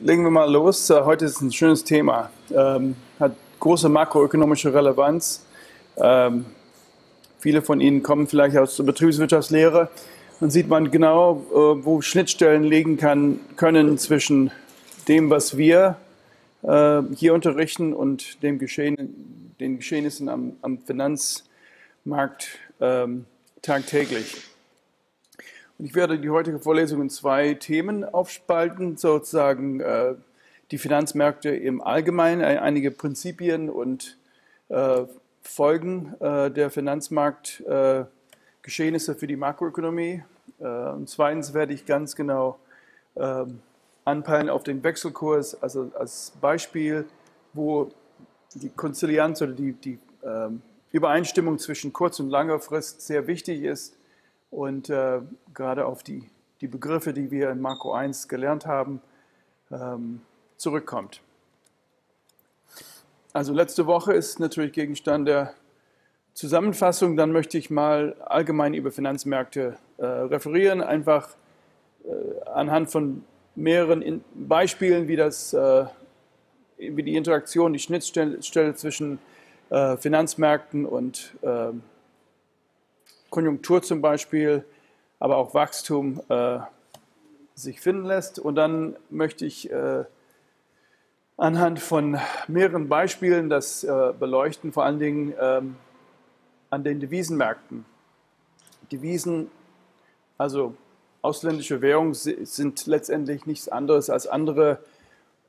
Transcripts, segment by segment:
legen wir mal los. Äh, heute ist ein schönes Thema. Ähm, hat große makroökonomische Relevanz. Ähm, viele von Ihnen kommen vielleicht aus der Betriebswirtschaftslehre. Dann sieht man genau, äh, wo Schnittstellen liegen kann, können zwischen dem, was wir äh, hier unterrichten und dem Geschehen, den Geschehnissen am, am Finanzmarkt ähm, tagtäglich. Ich werde die heutige Vorlesung in zwei Themen aufspalten, sozusagen äh, die Finanzmärkte im Allgemeinen, einige Prinzipien und äh, Folgen äh, der Finanzmarktgeschehnisse für die Makroökonomie. Äh, und zweitens werde ich ganz genau ähm, anpeilen auf den Wechselkurs, also als Beispiel, wo die Konzilianz oder die, die ähm, Übereinstimmung zwischen kurz- und langer Frist sehr wichtig ist und äh, gerade auf die, die Begriffe, die wir in Marco 1 gelernt haben, ähm, zurückkommt. Also letzte Woche ist natürlich Gegenstand der Zusammenfassung. Dann möchte ich mal allgemein über Finanzmärkte äh, referieren, einfach äh, anhand von mehreren in Beispielen, wie, das, äh, wie die Interaktion, die Schnittstelle zwischen äh, Finanzmärkten und ähm, Konjunktur zum Beispiel, aber auch Wachstum äh, sich finden lässt. Und dann möchte ich äh, anhand von mehreren Beispielen das äh, beleuchten, vor allen Dingen ähm, an den Devisenmärkten. Devisen, also ausländische Währungen, sind letztendlich nichts anderes als andere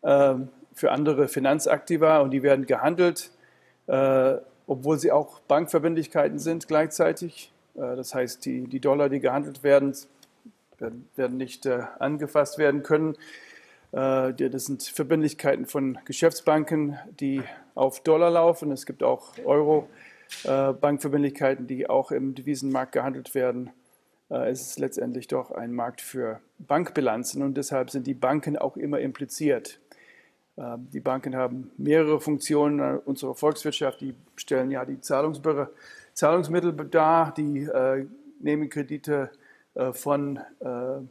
ähm, für andere Finanzaktiva und die werden gehandelt, äh, obwohl sie auch Bankverbindlichkeiten sind gleichzeitig. Äh, das heißt, die, die Dollar, die gehandelt werden, werden, werden nicht äh, angefasst werden können. Äh, das sind Verbindlichkeiten von Geschäftsbanken, die auf Dollar laufen. Es gibt auch Euro-Bankverbindlichkeiten, die auch im Devisenmarkt gehandelt werden. Es ist letztendlich doch ein Markt für Bankbilanzen und deshalb sind die Banken auch immer impliziert. Die Banken haben mehrere Funktionen unserer Volkswirtschaft. Die stellen ja die Zahlungsbürger Zahlungsmittel dar, die äh, nehmen Kredite äh, von äh,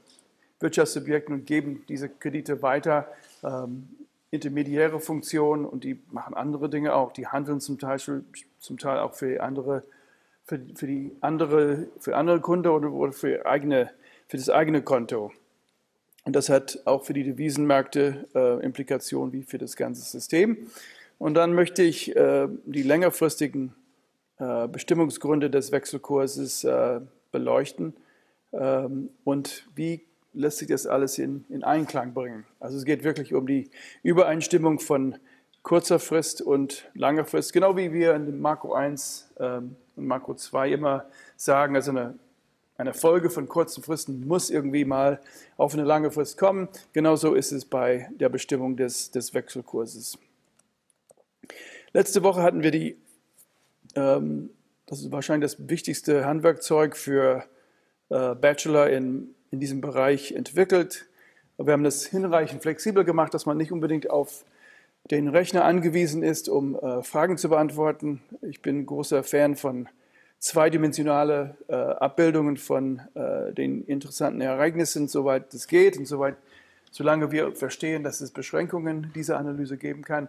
Wirtschaftssubjekten und geben diese Kredite weiter. Ähm, intermediäre Funktionen und die machen andere Dinge auch. Die handeln zum Teil, zum Teil auch für andere, für, für die andere, für andere Kunden oder, für, eigene, für das eigene Konto. Und das hat auch für die Devisenmärkte äh, Implikationen wie für das ganze System. Und dann möchte ich äh, die längerfristigen Bestimmungsgründe des Wechselkurses äh, beleuchten ähm, und wie lässt sich das alles in, in Einklang bringen. Also es geht wirklich um die Übereinstimmung von kurzer Frist und langer Frist, genau wie wir in Makro 1 ähm, und Makro 2 immer sagen, also eine, eine Folge von kurzen Fristen muss irgendwie mal auf eine lange Frist kommen. Genauso ist es bei der Bestimmung des, des Wechselkurses. Letzte Woche hatten wir die ähm, das ist wahrscheinlich das wichtigste Handwerkzeug für äh, Bachelor in, in diesem Bereich entwickelt. Wir haben das hinreichend flexibel gemacht, dass man nicht unbedingt auf den Rechner angewiesen ist, um äh, Fragen zu beantworten. Ich bin großer Fan von zweidimensionale äh, Abbildungen von äh, den interessanten Ereignissen, soweit es geht und soweit, solange wir verstehen, dass es Beschränkungen dieser Analyse geben kann.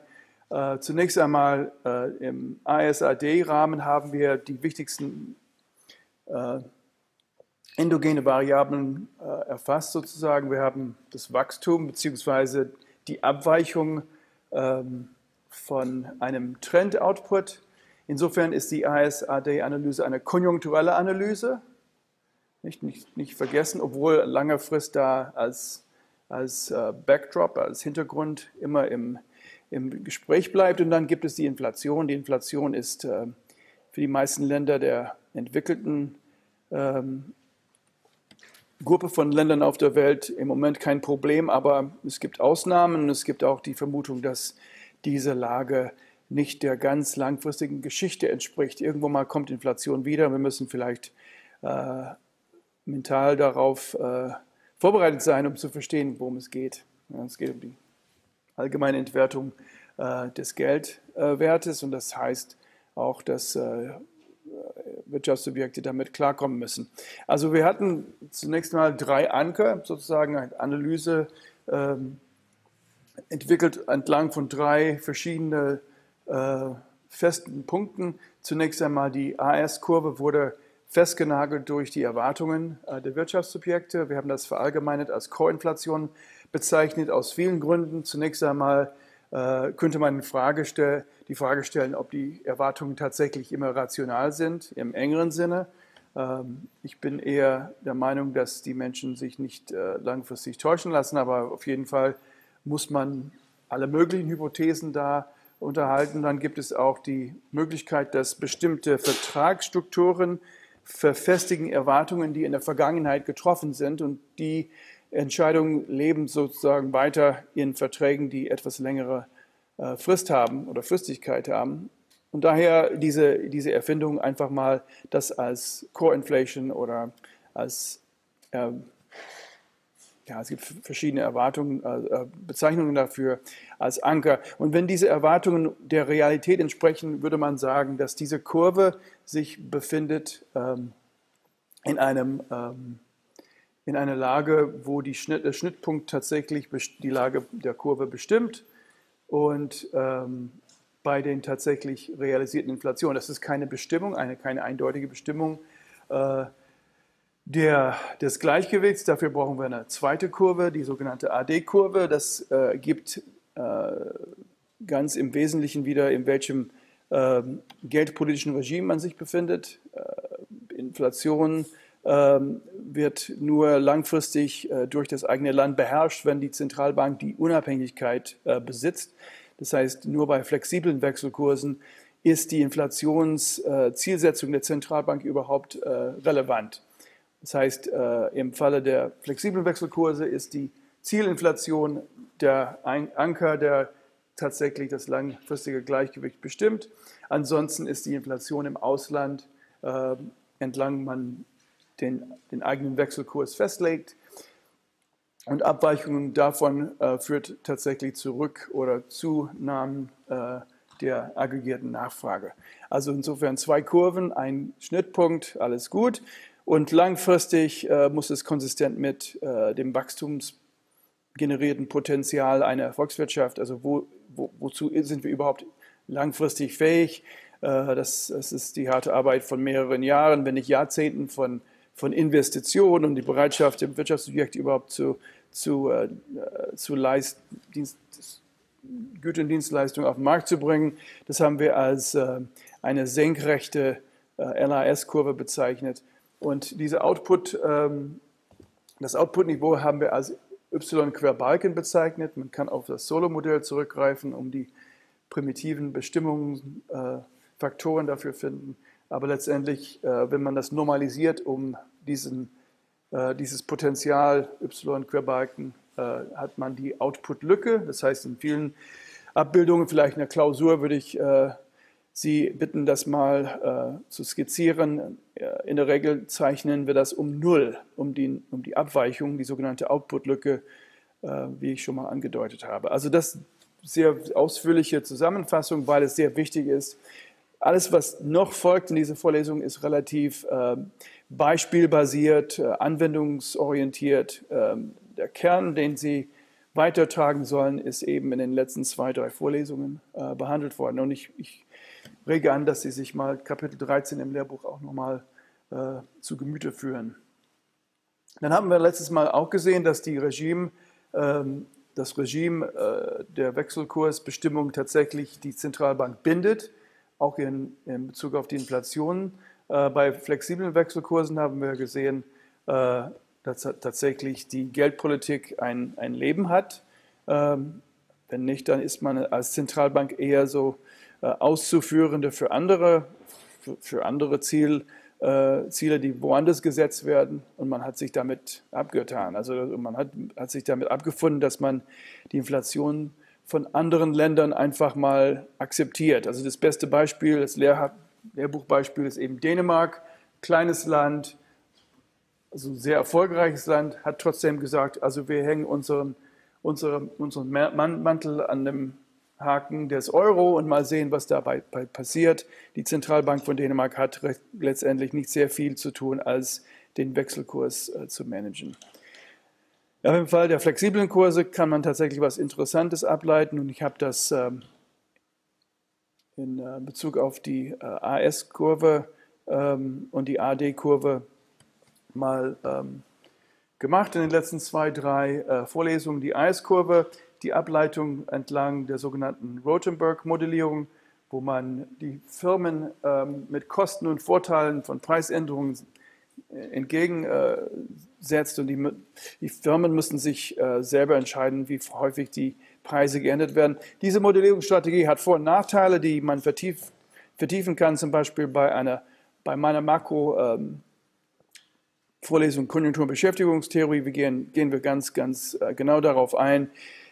Äh, zunächst einmal äh, im ASAD-Rahmen haben wir die wichtigsten äh, endogene Variablen äh, erfasst sozusagen. Wir haben das Wachstum bzw. die Abweichung ähm, von einem Trend-Output. Insofern ist die ASAD-Analyse eine konjunkturelle Analyse. Nicht, nicht, nicht vergessen, obwohl langer Frist da als, als äh, Backdrop, als Hintergrund immer im im Gespräch bleibt. Und dann gibt es die Inflation. Die Inflation ist äh, für die meisten Länder der entwickelten ähm, Gruppe von Ländern auf der Welt im Moment kein Problem, aber es gibt Ausnahmen es gibt auch die Vermutung, dass diese Lage nicht der ganz langfristigen Geschichte entspricht. Irgendwo mal kommt Inflation wieder. Wir müssen vielleicht äh, mental darauf äh, vorbereitet sein, um zu verstehen, worum es geht. Ja, es geht um die allgemeine Entwertung äh, des Geldwertes und das heißt auch, dass äh, Wirtschaftssubjekte damit klarkommen müssen. Also wir hatten zunächst mal drei Anker, sozusagen eine Analyse ähm, entwickelt entlang von drei verschiedenen äh, festen Punkten. Zunächst einmal die AS-Kurve wurde festgenagelt durch die Erwartungen äh, der Wirtschaftssubjekte. Wir haben das verallgemeinert als Koinflation bezeichnet, aus vielen Gründen. Zunächst einmal äh, könnte man Frage stell, die Frage stellen, ob die Erwartungen tatsächlich immer rational sind, im engeren Sinne. Ähm, ich bin eher der Meinung, dass die Menschen sich nicht äh, langfristig täuschen lassen, aber auf jeden Fall muss man alle möglichen Hypothesen da unterhalten. Dann gibt es auch die Möglichkeit, dass bestimmte Vertragsstrukturen verfestigen Erwartungen, die in der Vergangenheit getroffen sind und die Entscheidungen leben sozusagen weiter in Verträgen, die etwas längere äh, Frist haben oder Fristigkeit haben. Und daher diese, diese Erfindung einfach mal das als Core Inflation oder als äh, ja, es gibt verschiedene Erwartungen, äh, äh, Bezeichnungen dafür als Anker. Und wenn diese Erwartungen der Realität entsprechen, würde man sagen, dass diese Kurve sich befindet ähm, in, einem, ähm, in einer Lage, wo Schnitt, der Schnittpunkt tatsächlich die Lage der Kurve bestimmt und ähm, bei den tatsächlich realisierten Inflationen. Das ist keine Bestimmung, eine, keine eindeutige Bestimmung. Äh, der, des Gleichgewichts. Dafür brauchen wir eine zweite Kurve, die sogenannte AD-Kurve. Das äh, gibt äh, ganz im Wesentlichen wieder, in welchem äh, geldpolitischen Regime man sich befindet. Äh, Inflation ähm, wird nur langfristig äh, durch das eigene Land beherrscht, wenn die Zentralbank die Unabhängigkeit äh, besitzt. Das heißt, nur bei flexiblen Wechselkursen ist die Inflationszielsetzung der Zentralbank überhaupt relevant. Das heißt, äh, im Falle der flexiblen Wechselkurse ist die Zielinflation der Anker, der tatsächlich das langfristige Gleichgewicht bestimmt. Ansonsten ist die Inflation im Ausland, äh, entlang man den, den, eigenen Wechselkurs festlegt. Und Abweichungen davon äh, führt tatsächlich zurück oder Zunahmen äh, der aggregierten Nachfrage. Also insofern zwei Kurven, ein Schnittpunkt, alles gut. Und langfristig äh, muss es konsistent mit äh, dem wachstumsgenerierten Potenzial einer Volkswirtschaft, also wo, wo, wozu sind wir überhaupt langfristig fähig? Äh, das, das, ist die harte Arbeit von mehreren Jahren, wenn nicht Jahrzehnten von, von Investitionen und die Bereitschaft, dem Wirtschaftsobjekt überhaupt zu, zu, äh, zu Güter und Dienstleistungen auf den Markt zu bringen. Das haben wir als äh, eine senkrechte äh, LAS-Kurve bezeichnet. Und diese Output, ähm, das Output-Niveau haben wir als y quer Balken bezeichnet. Man kann auf das Solo-Modell zurückgreifen, um die primitiven Bestimmungen, äh, Faktoren dafür finden. Aber letztendlich, äh, wenn man das normalisiert, um diesen, äh, dieses Potenzial y quer Balken, äh, hat man die Output-Lücke. Das heißt, in vielen Abbildungen, vielleicht in der Klausur, würde ich Sie bitten, das mal zu skizzieren. In der Regel zeichnen wir das um Null, um die, um die Abweichung, die sogenannte Output-Lücke, wie ich schon mal angedeutet habe. Also das sehr ausführliche Zusammenfassung, weil es sehr wichtig ist. Alles, was noch folgt in dieser Vorlesung, ist relativ äh, beispielbasiert, äh, anwendungsorientiert. Ähm, der Kern, den Sie weitertragen sollen, ist eben in den letzten zwei, drei Vorlesungen äh, behandelt worden. Und ich, ich rege an, dass Sie sich mal Kapitel 13 im Lehrbuch auch nochmal äh, zu Gemüte führen. Dann haben wir letztes Mal auch gesehen, dass die Regime, ähm, das Regime äh, der Wechselkursbestimmung tatsächlich die Zentralbank bindet, auch in, in Bezug auf die Inflation. Äh, bei flexiblen Wechselkursen haben wir gesehen, äh, dass tatsächlich die Geldpolitik ein, ein Leben hat. Ähm, wenn nicht, dann ist man als Zentralbank eher so äh, Auszuführende für andere, für, für andere Ziel, äh, Ziele, die woanders gesetzt werden und man hat sich damit abgetan. Also man hat, hat sich damit abgefunden, dass man die Inflation von anderen Ländern einfach mal akzeptiert. Also das beste Beispiel, das Lehr Lehrbuchbeispiel ist eben Dänemark, kleines Land, also sehr erfolgreiches Land, hat trotzdem gesagt, also wir hängen unseren, unseren, unseren Mantel an dem Haken des Euro und mal sehen, was dabei passiert. Die Zentralbank von Dänemark hat letztendlich nicht sehr viel zu tun, als den Wechselkurs äh, zu managen. Ja, Im Fall der flexiblen Kurse kann man tatsächlich was Interessantes ableiten und ich habe das ähm, in äh, Bezug auf die äh, AS-Kurve ähm, und die AD-Kurve mal ähm, gemacht in den letzten zwei, drei äh, Vorlesungen. Die AS-Kurve, die Ableitung entlang der sogenannten Rothenberg-Modellierung, wo man die Firmen ähm, mit Kosten und Vorteilen von Preisänderungen äh, entgegensetzt und die, die, Firmen müssen sich äh, selber entscheiden, wie häufig die Preise geändert werden. Diese Modellierungsstrategie hat Vor- und Nachteile, die man vertief, vertiefen kann, zum Beispiel bei, einer, bei meiner Makro- ähm, Vorlesung Konjunktur- und Beschäftigungstheorie. Wir gehen, gehen wir ganz, ganz äh, genau darauf ein.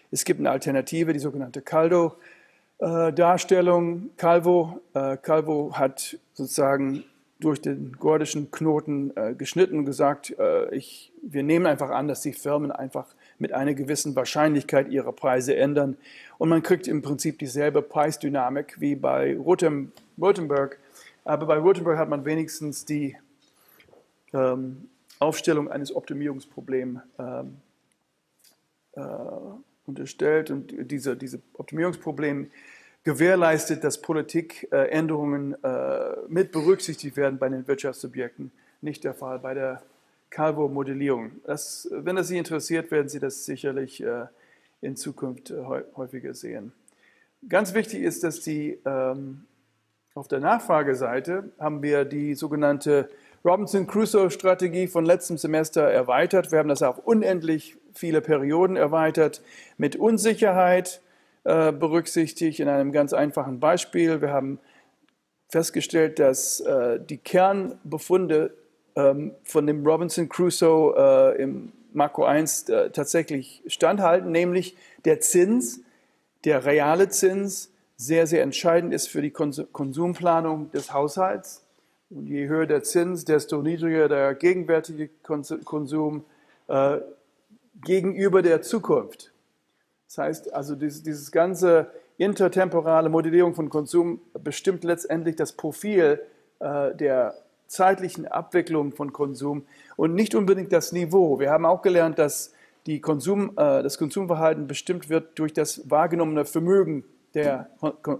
Es gibt eine Alternative, die sogenannte Caldo-Darstellung. Calvo, äh, Calvo hat sozusagen durch den gordischen Knoten äh, geschnitten und gesagt, ich, wir nehmen einfach an, dass die Firmen einfach mit einer gewissen Wahrscheinlichkeit ihre Preise ändern. Und man kriegt im Prinzip dieselbe Preisdynamik wie bei Rothenberg. Aber bei Rothenberg hat man wenigstens die ähm, Aufstellung eines Optimierungsproblems ähm, äh, unterstellt. Und diese, diese Optimierungsproblem gewährleistet, dass Politikänderungen äh, mit berücksichtigt werden bei den Wirtschaftssubjekten. Nicht der Fall bei der Calvo-Modellierung. wenn das Sie interessiert, werden Sie das sicherlich äh, in Zukunft äh, häufiger sehen. Ganz wichtig ist, dass die ähm, auf der Nachfrageseite haben wir die sogenannte Robinson Crusoe-Strategie von letztem Semester erweitert. Wir haben das auf unendlich viele Perioden erweitert, mit Unsicherheit äh, berücksichtigt in einem ganz einfachen Beispiel. Wir haben festgestellt, dass äh, die Kernbefunde ähm, von dem Robinson Crusoe äh, im Makro 1 äh, tatsächlich standhalten, nämlich der Zins, der reale Zins, sehr, sehr entscheidend ist für die Konsumplanung des Haushalts. Und je höher der Zins, desto niedriger der gegenwärtige Konsum äh, gegenüber der Zukunft. Das heißt also, dieses, dieses ganze intertemporale Modellierung von Konsum bestimmt letztendlich das Profil äh, der zeitlichen Abwicklung von Konsum und nicht unbedingt das Niveau. Wir haben auch gelernt, dass Konsum, äh, das Konsumverhalten bestimmt wird durch das wahrgenommene Vermögen der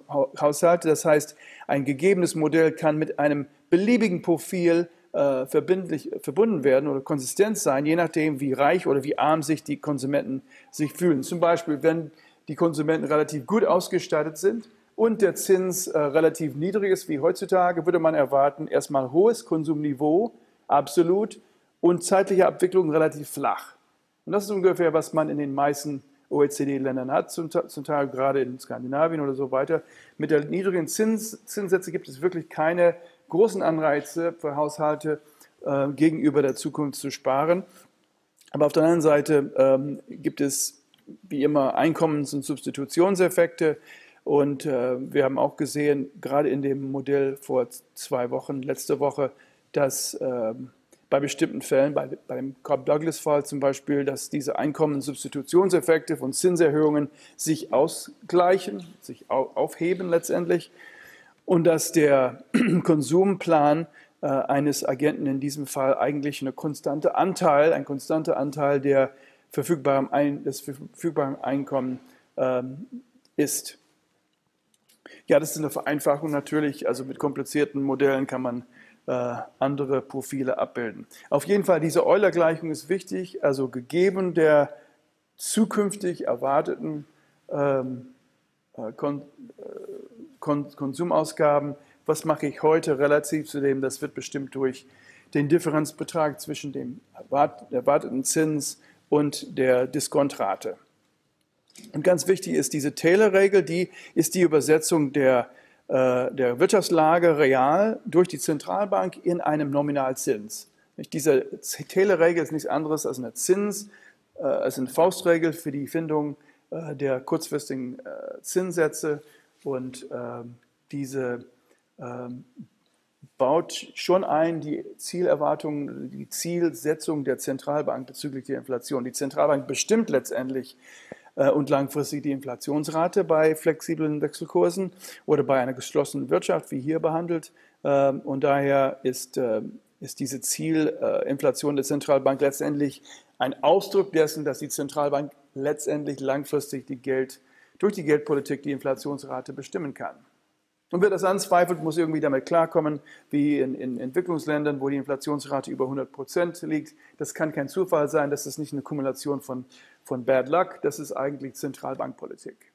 Haushalte. Das heißt, ein gegebenes Modell kann mit einem beliebigen Profil äh, verbindlich, verbunden werden oder konsistent sein, je nachdem, wie reich oder wie arm sich die Konsumenten sich fühlen. Zum Beispiel, wenn die Konsumenten relativ gut ausgestattet sind und der Zins äh, relativ niedrig ist wie heutzutage, würde man erwarten, erstmal hohes Konsumniveau, absolut, und zeitliche Abwicklung relativ flach. Und das ist ungefähr, was man in den meisten OECD-Ländern hat, zum, zum, Teil gerade in Skandinavien oder so weiter. Mit der niedrigen Zins, Zinssätze gibt es wirklich keine großen Anreize für Haushalte äh, gegenüber der Zukunft zu sparen. Aber auf der anderen Seite ähm, gibt es wie immer Einkommens- und Substitutionseffekte. Und äh, wir haben auch gesehen, gerade in dem Modell vor zwei Wochen, letzte Woche, dass äh, bei bestimmten Fällen, bei, dem Cobb-Douglas-Fall zum Beispiel, dass diese Einkommenssubstitutionseffekte von Zinserhöhungen sich ausgleichen, sich aufheben letztendlich und dass der Konsumplan äh, eines Agenten in diesem Fall eigentlich eine konstante Anteil, ein konstanter Anteil der verfügbaren Ein, des verfügbaren Einkommens ähm, ist. Ja, das ist eine Vereinfachung natürlich. Also mit komplizierten Modellen kann man äh, andere Profile abbilden. Auf jeden Fall, diese Euler-Gleichung ist wichtig, also gegeben der zukünftig erwarteten ähm, äh, Kon äh, Kon Konsumausgaben, was mache ich heute relativ zu dem, das wird bestimmt durch den Differenzbetrag zwischen dem erwarteten Zins und der Diskontrate. Und ganz wichtig ist diese Taylor-Regel, die ist die Übersetzung der äh, der Wirtschaftslage real durch die Zentralbank in einem Nominalzins. Diese Taylor-Regel ist nichts anderes als eine Zins, äh, als eine Faustregel für die Findung äh, der kurzfristigen Zinssätze und ähm, diese ähm, baut schon ein die Zielerwartung, die Zielsetzung der Zentralbank bezüglich der Inflation. Die Zentralbank bestimmt letztendlich äh, und langfristig die Inflationsrate bei flexiblen Wechselkursen oder bei einer geschlossenen Wirtschaft, wie hier behandelt. Ähm, und daher ist, äh, ist diese Zielinflation der Zentralbank letztendlich ein Ausdruck dessen, dass die Zentralbank letztendlich langfristig die Geld, durch die Geldpolitik die Inflationsrate bestimmen kann. Und wer das anzweifelt, muss irgendwie damit klarkommen, wie in, in, Entwicklungsländern, wo die Inflationsrate über 100 Prozent liegt. Das kann kein Zufall sein, das ist nicht eine Kumulation von, von Bad Luck, das ist eigentlich Zentralbankpolitik.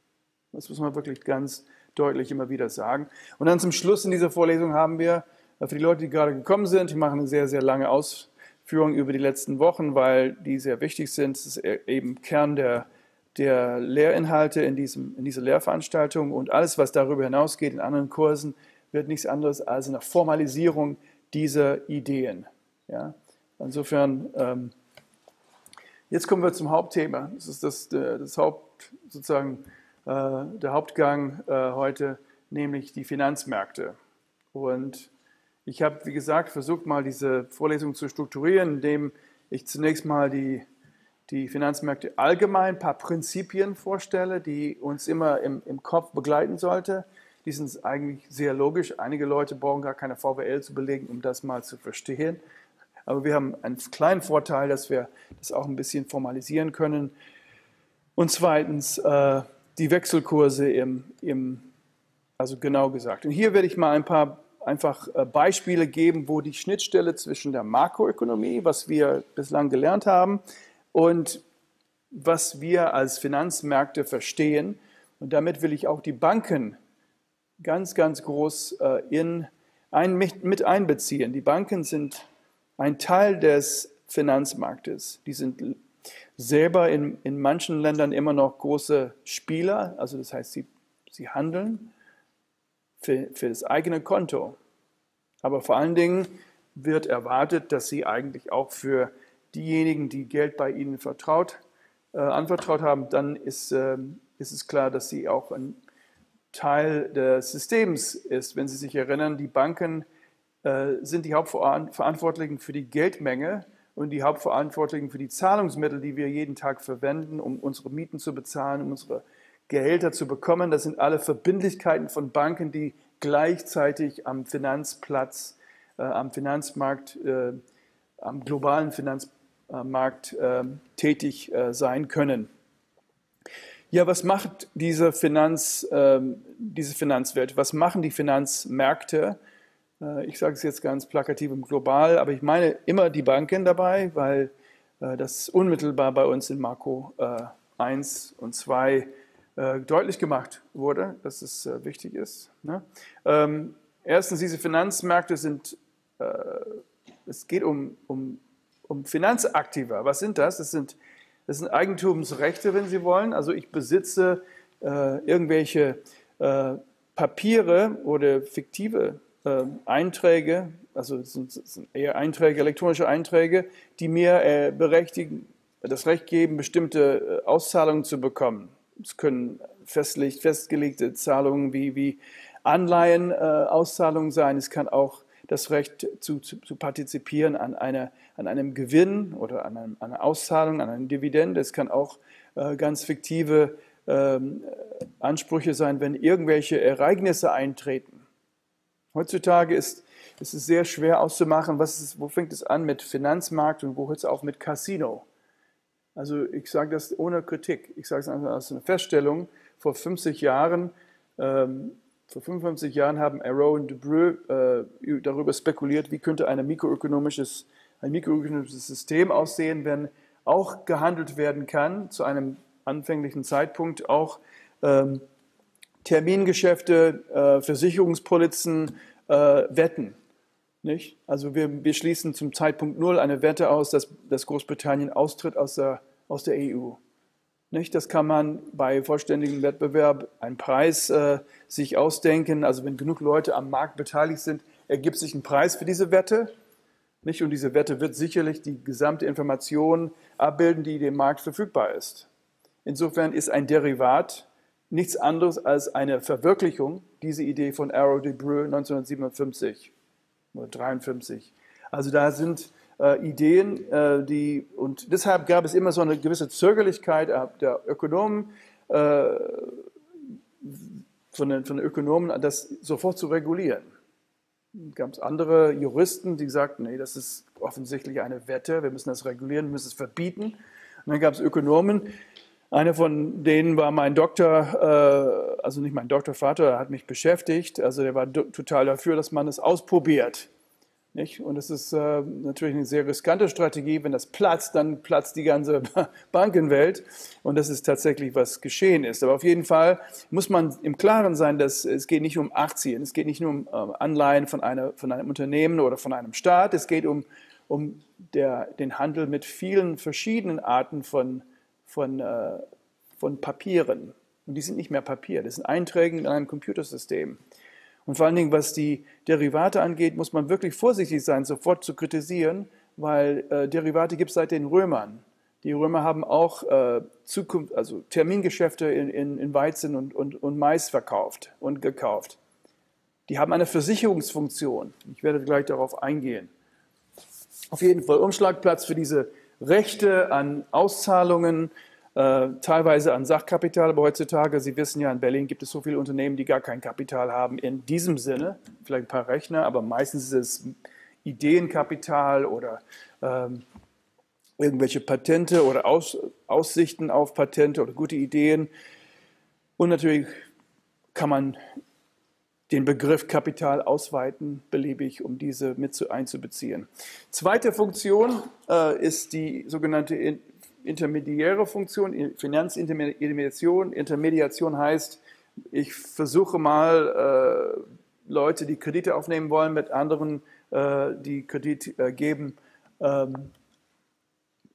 Das muss man wirklich ganz deutlich immer wieder sagen. Und dann zum Schluss in dieser Vorlesung haben wir, äh, für die Leute, die gerade gekommen sind, die machen eine sehr, sehr lange Ausführung über die letzten Wochen, weil die sehr wichtig sind. Das ist e-, eben Kern der der Lehrinhalte in, diesem, in dieser Lehrveranstaltung und alles, was darüber hinausgeht in anderen Kursen, wird nichts anderes als eine Formalisierung dieser Ideen. Ja? Insofern, ähm, jetzt kommen wir zum Hauptthema. Das ist das, das Haupt, sozusagen äh, der Hauptgang äh, heute, nämlich die Finanzmärkte. Und ich habe, wie gesagt, versucht, mal diese Vorlesung zu strukturieren, indem ich zunächst mal die die Finanzmärkte allgemein ein paar Prinzipien vorstelle, die uns immer im, im Kopf begleiten sollte. Die sind eigentlich sehr logisch. Einige Leute brauchen gar keine VWL zu belegen, um das mal zu verstehen. Aber wir haben einen kleinen Vorteil, dass wir das auch ein bisschen formalisieren können. Und zweitens äh, die Wechselkurse im, im, also genau gesagt. Und hier werde ich mal ein paar einfach äh, Beispiele geben, wo die Schnittstelle zwischen der Makroökonomie, was wir bislang gelernt haben, und was wir als Finanzmärkte verstehen. Und damit will ich auch die Banken ganz, ganz groß äh, in, ein, mit einbeziehen. Die Banken sind ein Teil des Finanzmarktes. Die sind selber in, in manchen Ländern immer noch große Spieler, also das heißt, sie, sie handeln für, für das eigene Konto. Aber vor allen Dingen wird erwartet, dass sie eigentlich auch für diejenigen, die Geld bei Ihnen vertraut, äh, anvertraut haben, dann ist, äh, ist es klar, dass sie auch ein Teil des Systems ist. Wenn Sie sich erinnern, die Banken äh, sind die Hauptverantwortlichen für die Geldmenge und die Hauptverantwortlichen für die Zahlungsmittel, die wir jeden Tag verwenden, um unsere Mieten zu bezahlen, um unsere Gehälter zu bekommen. Das sind alle Verbindlichkeiten von Banken, die gleichzeitig am Finanzplatz, äh, am Finanzmarkt, äh, am globalen Finanzmarkt Markt ähm, tätig äh, sein können. Ja, was macht diese, Finanz, ähm, diese Finanzwelt? Was machen die Finanzmärkte? Äh, ich sage es jetzt ganz plakativ und global, aber ich meine immer die Banken dabei, weil äh, das unmittelbar bei uns in Marco 1 und 2 deutlich gemacht wurde, dass es wichtig ist. Ne? Ähm, erstens, diese Finanzmärkte sind, es geht um, um um Finanzaktiva. Was sind das? Das sind, das sind Eigentumsrechte, wenn Sie wollen. Also ich besitze äh, irgendwelche äh, Papiere oder fiktive äh, Einträge, also es sind, es sind, eher Einträge, elektronische Einträge, die mir äh, berechtigen, das Recht geben, bestimmte äh, Auszahlungen zu bekommen. Es können festgelegte Zahlungen wie, wie Anleihen, Auszahlungen sein. Es kann auch das Recht zu, zu, zu partizipieren an, einer, an einem Gewinn oder an, einem, an einer Auszahlung, an einer Dividende. Es kann auch äh, ganz fiktive ähm, Ansprüche sein, wenn irgendwelche Ereignisse eintreten. Heutzutage ist, ist es sehr schwer auszumachen, was ist, wo fängt es an mit Finanzmarkt und wo hört es auf mit Casino. Also ich sage das ohne Kritik. Ich sage es einfach als eine Feststellung. Vor 50 Jahren ähm, vor 55 Jahren haben Arrow und Debreu äh, darüber spekuliert, wie könnte eine mikroökonomisches, ein mikroökonomisches System aussehen, wenn auch gehandelt werden kann, zu einem anfänglichen Zeitpunkt auch ähm, Termingeschäfte, äh, Versicherungspolizen, äh, Wetten. Nicht? Also wir, wir schließen zum Zeitpunkt Null eine Wette aus, dass, dass Großbritannien austritt aus der, aus der EU. Nicht? Das kann man bei vollständigem Wettbewerb einen Preis äh, sich ausdenken. Also wenn genug Leute am Markt beteiligt sind, ergibt sich ein Preis für diese Wette. Nicht? Und diese Wette wird sicherlich die gesamte Information abbilden, die dem Markt verfügbar ist. Insofern ist ein Derivat nichts anderes als eine Verwirklichung dieser Idee von Arrow de Breu 1957 oder 1953. Also da sind äh, Ideen, äh, die, und deshalb gab es immer so eine gewisse Zögerlichkeit der Ökonomen, äh, von, den, von den Ökonomen, das sofort zu regulieren. Gab es andere Juristen, die sagten, nee, das ist offensichtlich eine Wette, wir müssen das regulieren, wir müssen es verbieten. Und dann gab es Ökonomen, einer von denen war mein Doktor, äh, also nicht mein Doktorvater, er hat mich beschäftigt, also der war total dafür, dass man es ausprobiert. Nicht? Und es ist äh, natürlich eine sehr riskante Strategie. Wenn das platzt, dann platzt die ganze Bankenwelt. Und das ist tatsächlich, was geschehen ist. Aber auf jeden Fall muss man im Klaren sein, dass es geht nicht um Aktien, es geht nicht nur um äh, Anleihen von, einer, von einem Unternehmen oder von einem Staat. Es geht um, um der, den Handel mit vielen verschiedenen Arten von, von, äh, von Papieren. Und die sind nicht mehr Papier, das sind Einträge in einem Computersystem. Und vor allen Dingen, was die Derivate angeht, muss man wirklich vorsichtig sein, sofort zu kritisieren, weil äh, Derivate gibt es seit den Römern. Die Römer haben auch äh, Zukunft, also Termingeschäfte in, in, in Weizen und, und, und Mais verkauft und gekauft. Die haben eine Versicherungsfunktion. Ich werde gleich darauf eingehen. Auf jeden Fall Umschlagplatz für diese Rechte an Auszahlungen, äh, teilweise an Sachkapital, aber heutzutage, Sie wissen ja, in Berlin gibt es so viele Unternehmen, die gar kein Kapital haben in diesem Sinne, vielleicht ein paar Rechner, aber meistens ist es Ideenkapital oder ähm, irgendwelche Patente oder Aus, Aussichten auf Patente oder gute Ideen. Und natürlich kann man den Begriff Kapital ausweiten, beliebig, um diese mit einzubeziehen. Zweite Funktion äh, ist die sogenannte intermediäre Funktion, Finanzintermediation. Intermediation heißt, ich versuche mal äh, Leute, die Kredite aufnehmen wollen, mit anderen, äh, die Kredit äh, geben ähm,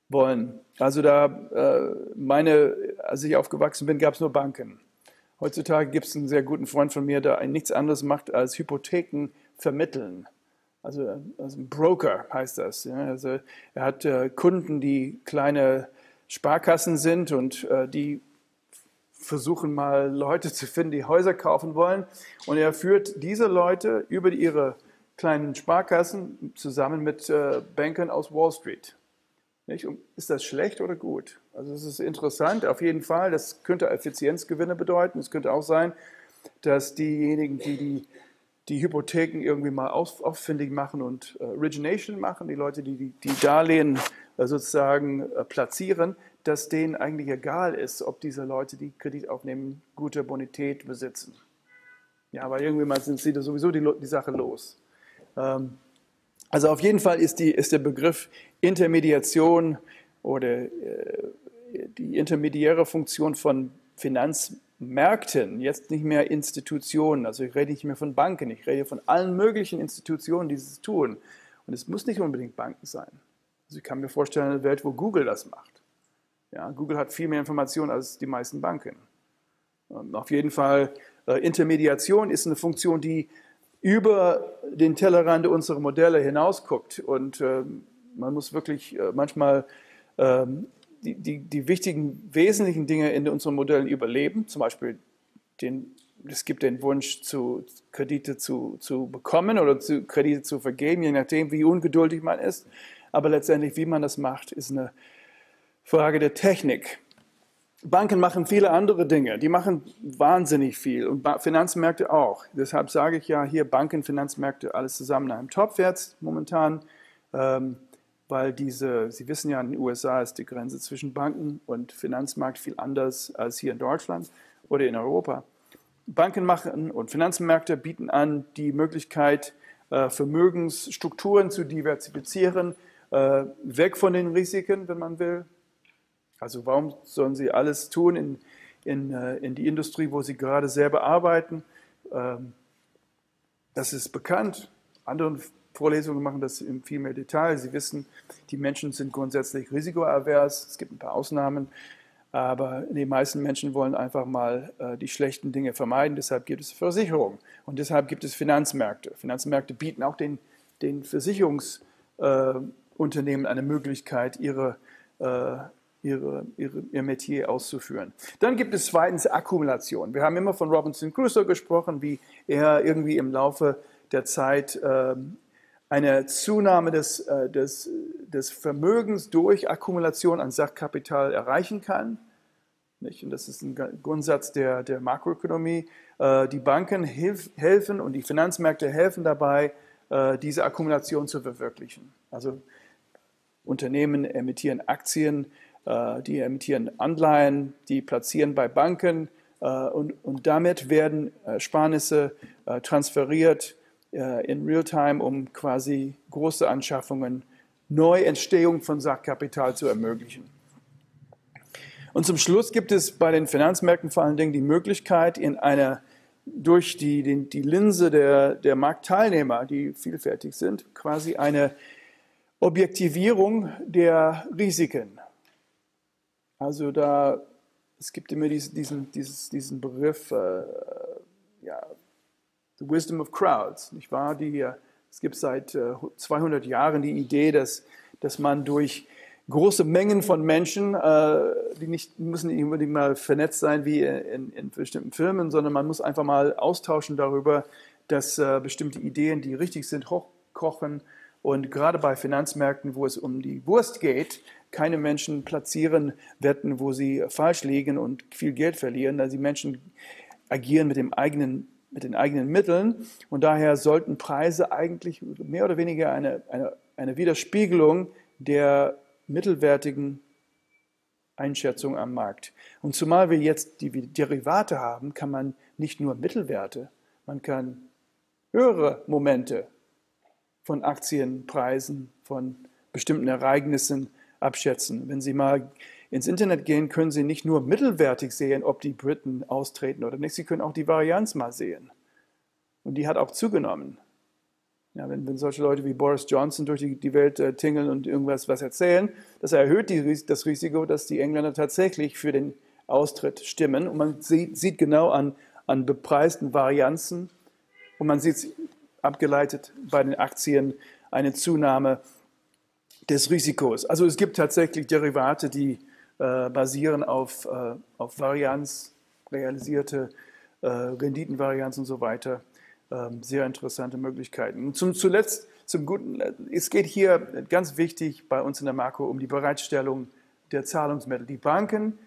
wollen. Also da äh, meine, als ich aufgewachsen bin, gab es nur Banken. Heutzutage gibt es einen sehr guten Freund von mir, der nichts anderes macht als Hypotheken vermitteln. Also, also ein Broker heißt das. Ja. Also er hat äh, Kunden, die kleine Sparkassen sind und äh, die versuchen mal Leute zu finden, die Häuser kaufen wollen. Und er führt diese Leute über ihre kleinen Sparkassen zusammen mit äh, Bankern aus Wall Street. Nicht? ist das schlecht oder gut? Also es ist interessant, auf jeden Fall. Das könnte Effizienzgewinne bedeuten. Es könnte auch sein, dass diejenigen, die die, die Hypotheken irgendwie mal auffindig machen und äh, Origination machen, die Leute, die die, die Darlehen sozusagen äh, platzieren, dass denen eigentlich egal ist, ob diese Leute, die Kredit aufnehmen, gute Bonität besitzen. Ja, aber irgendwann sind sie da sowieso die, die Sache los. Ähm, also auf jeden Fall ist, die, ist der Begriff Intermediation oder äh, die intermediäre Funktion von Finanzmärkten, jetzt nicht mehr Institutionen, also ich rede nicht mehr von Banken, ich rede von allen möglichen Institutionen, die es tun. Und es muss nicht unbedingt Banken sein. Also ich kann mir vorstellen, eine Welt, wo Google das macht. Ja, Google hat viel mehr Informationen als die meisten Banken. Und auf jeden Fall, äh, Intermediation ist eine Funktion, die über den Tellerrand unserer Modelle hinausguckt. Und äh, man muss wirklich äh, manchmal ähm, die, die, die, wichtigen, wesentlichen Dinge in unseren Modellen überleben. Zum Beispiel, den, es gibt den Wunsch, zu, Kredite zu, zu bekommen oder zu, Kredite zu vergeben, je nachdem, wie ungeduldig man ist. Aber letztendlich, wie man das macht, ist eine Frage der Technik. Banken machen viele andere Dinge. Die machen wahnsinnig viel und Finanzmärkte auch. Deshalb sage ich ja hier Banken, Finanzmärkte, alles zusammen in einem Topf jetzt momentan, ähm, weil diese, Sie wissen ja, in den USA ist die Grenze zwischen Banken und Finanzmarkt viel anders als hier in Deutschland oder in Europa. Banken machen und Finanzmärkte bieten an die Möglichkeit, äh, Vermögensstrukturen zu diversifizieren, äh, weg von den Risiken, wenn man will. Also warum sollen sie alles tun in, in, äh, in die Industrie, wo sie gerade selber arbeiten? Ähm, das ist bekannt. Andere Vorlesungen machen das in viel mehr Detail. Sie wissen, die Menschen sind grundsätzlich risikoavers. Es gibt ein paar Ausnahmen. Aber die meisten Menschen wollen einfach mal äh, die schlechten Dinge vermeiden. Deshalb gibt es Versicherungen und deshalb gibt es Finanzmärkte. Finanzmärkte bieten auch den, den Versicherungs, äh, Unternehmen eine Möglichkeit, ihre, äh, ihre, ihre, ihr Metier auszuführen. Dann gibt es zweitens Akkumulation. Wir haben immer von Robinson Crusoe gesprochen, wie er irgendwie im Laufe der Zeit äh, eine Zunahme des, äh, des, des Vermögens durch Akkumulation an Sachkapital erreichen kann. Nicht? Und das ist ein Grundsatz der, der Makroökonomie. Äh, die Banken hilf, helfen und die Finanzmärkte helfen dabei, äh, diese Akkumulation zu verwirklichen. Also Unternehmen emittieren Aktien, äh, die emittieren Anleihen, die platzieren bei Banken äh, und, und damit werden Ersparnisse transferiert in Realtime, um quasi große Anschaffungen, Neuentstehung von Sachkapital zu ermöglichen. Und zum Schluss gibt es bei den Finanzmärkten vor allen Dingen die Möglichkeit, in einer durch die, die, die Linse der, der Marktteilnehmer, die vielfältig sind, quasi eine Objektivierung der Risiken. Also da, es gibt immer diesen, diesen, diesen Begriff, äh, ja, the wisdom of crowds, nicht wahr? Die, es gibt seit äh, 200 Jahren die Idee, dass, dass man durch große Mengen von Menschen, äh, die nicht, müssen nicht unbedingt mal vernetzt sein wie in, in bestimmten Firmen, sondern man muss einfach mal austauschen darüber, dass äh, bestimmte Ideen, die richtig sind, hochkochen und gerade bei Finanzmärkten, wo es um die Wurst geht, keine Menschen platzieren Wetten, wo sie falsch liegen und viel Geld verlieren. Also die Menschen agieren mit, dem eigenen, mit den eigenen Mitteln und daher sollten Preise eigentlich mehr oder weniger eine, eine, eine Widerspiegelung der mittelwertigen Einschätzung am Markt. Und zumal wir jetzt die Derivate haben, kann man nicht nur Mittelwerte, man kann höhere Momente von Aktienpreisen, von bestimmten Ereignissen abschätzen. Wenn Sie mal ins Internet gehen, können Sie nicht nur mittelwertig sehen, ob die Briten austreten oder nicht, Sie können auch die Varianz mal sehen. Und die hat auch zugenommen. Ja, wenn, wenn solche Leute wie Boris Johnson durch die, die Welt äh, tingeln und irgendwas was erzählen, das erhöht die, das Risiko, dass die Engländer tatsächlich für den Austritt stimmen. Und man sieht, sieht genau an, an bepreisten Varianzen und man sieht abgeleitet bei den Aktien eine Zunahme des Risikos. Also es gibt tatsächlich Derivate, die äh, basieren auf, äh, auf Varianz, realisierte äh, Renditenvarianz und so weiter. Ähm, sehr interessante Möglichkeiten. Und zum, zuletzt, zum Guten, es geht hier ganz wichtig bei uns in der Marco um die Bereitstellung der Zahlungsmittel. Die Banken,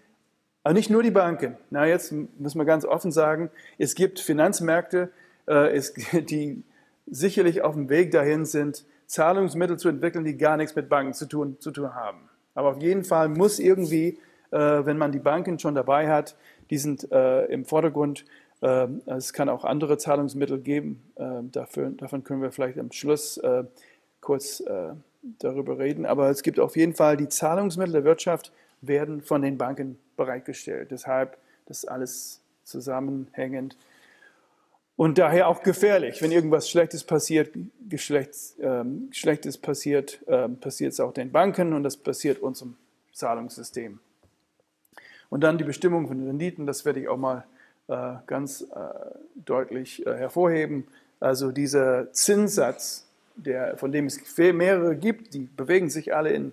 aber nicht nur die Banken. Na, jetzt müssen wir ganz offen sagen, es gibt Finanzmärkte, äh, es, die sicherlich auf dem Weg dahin sind, Zahlungsmittel zu entwickeln, die gar nichts mit Banken zu tun, zu tun haben. Aber auf jeden Fall muss irgendwie, äh, wenn man die Banken schon dabei hat, die sind äh, im Vordergrund. Äh, es kann auch andere Zahlungsmittel geben. Äh, dafür, davon können wir vielleicht am Schluss äh, kurz äh, darüber reden. Aber es gibt auf jeden Fall, die Zahlungsmittel der Wirtschaft werden von den Banken bereitgestellt. Deshalb das alles zusammenhängend und daher auch gefährlich. Wenn irgendwas Schlechtes passiert, Geschlechts, ähm, Schlechtes passiert, ähm, passiert es auch den Banken und das passiert unserem Zahlungssystem. Und dann die Bestimmung von Renditen, das werde ich auch mal äh, ganz äh, deutlich äh, hervorheben. Also dieser Zinssatz, der, von dem es mehrere gibt, die bewegen sich alle in,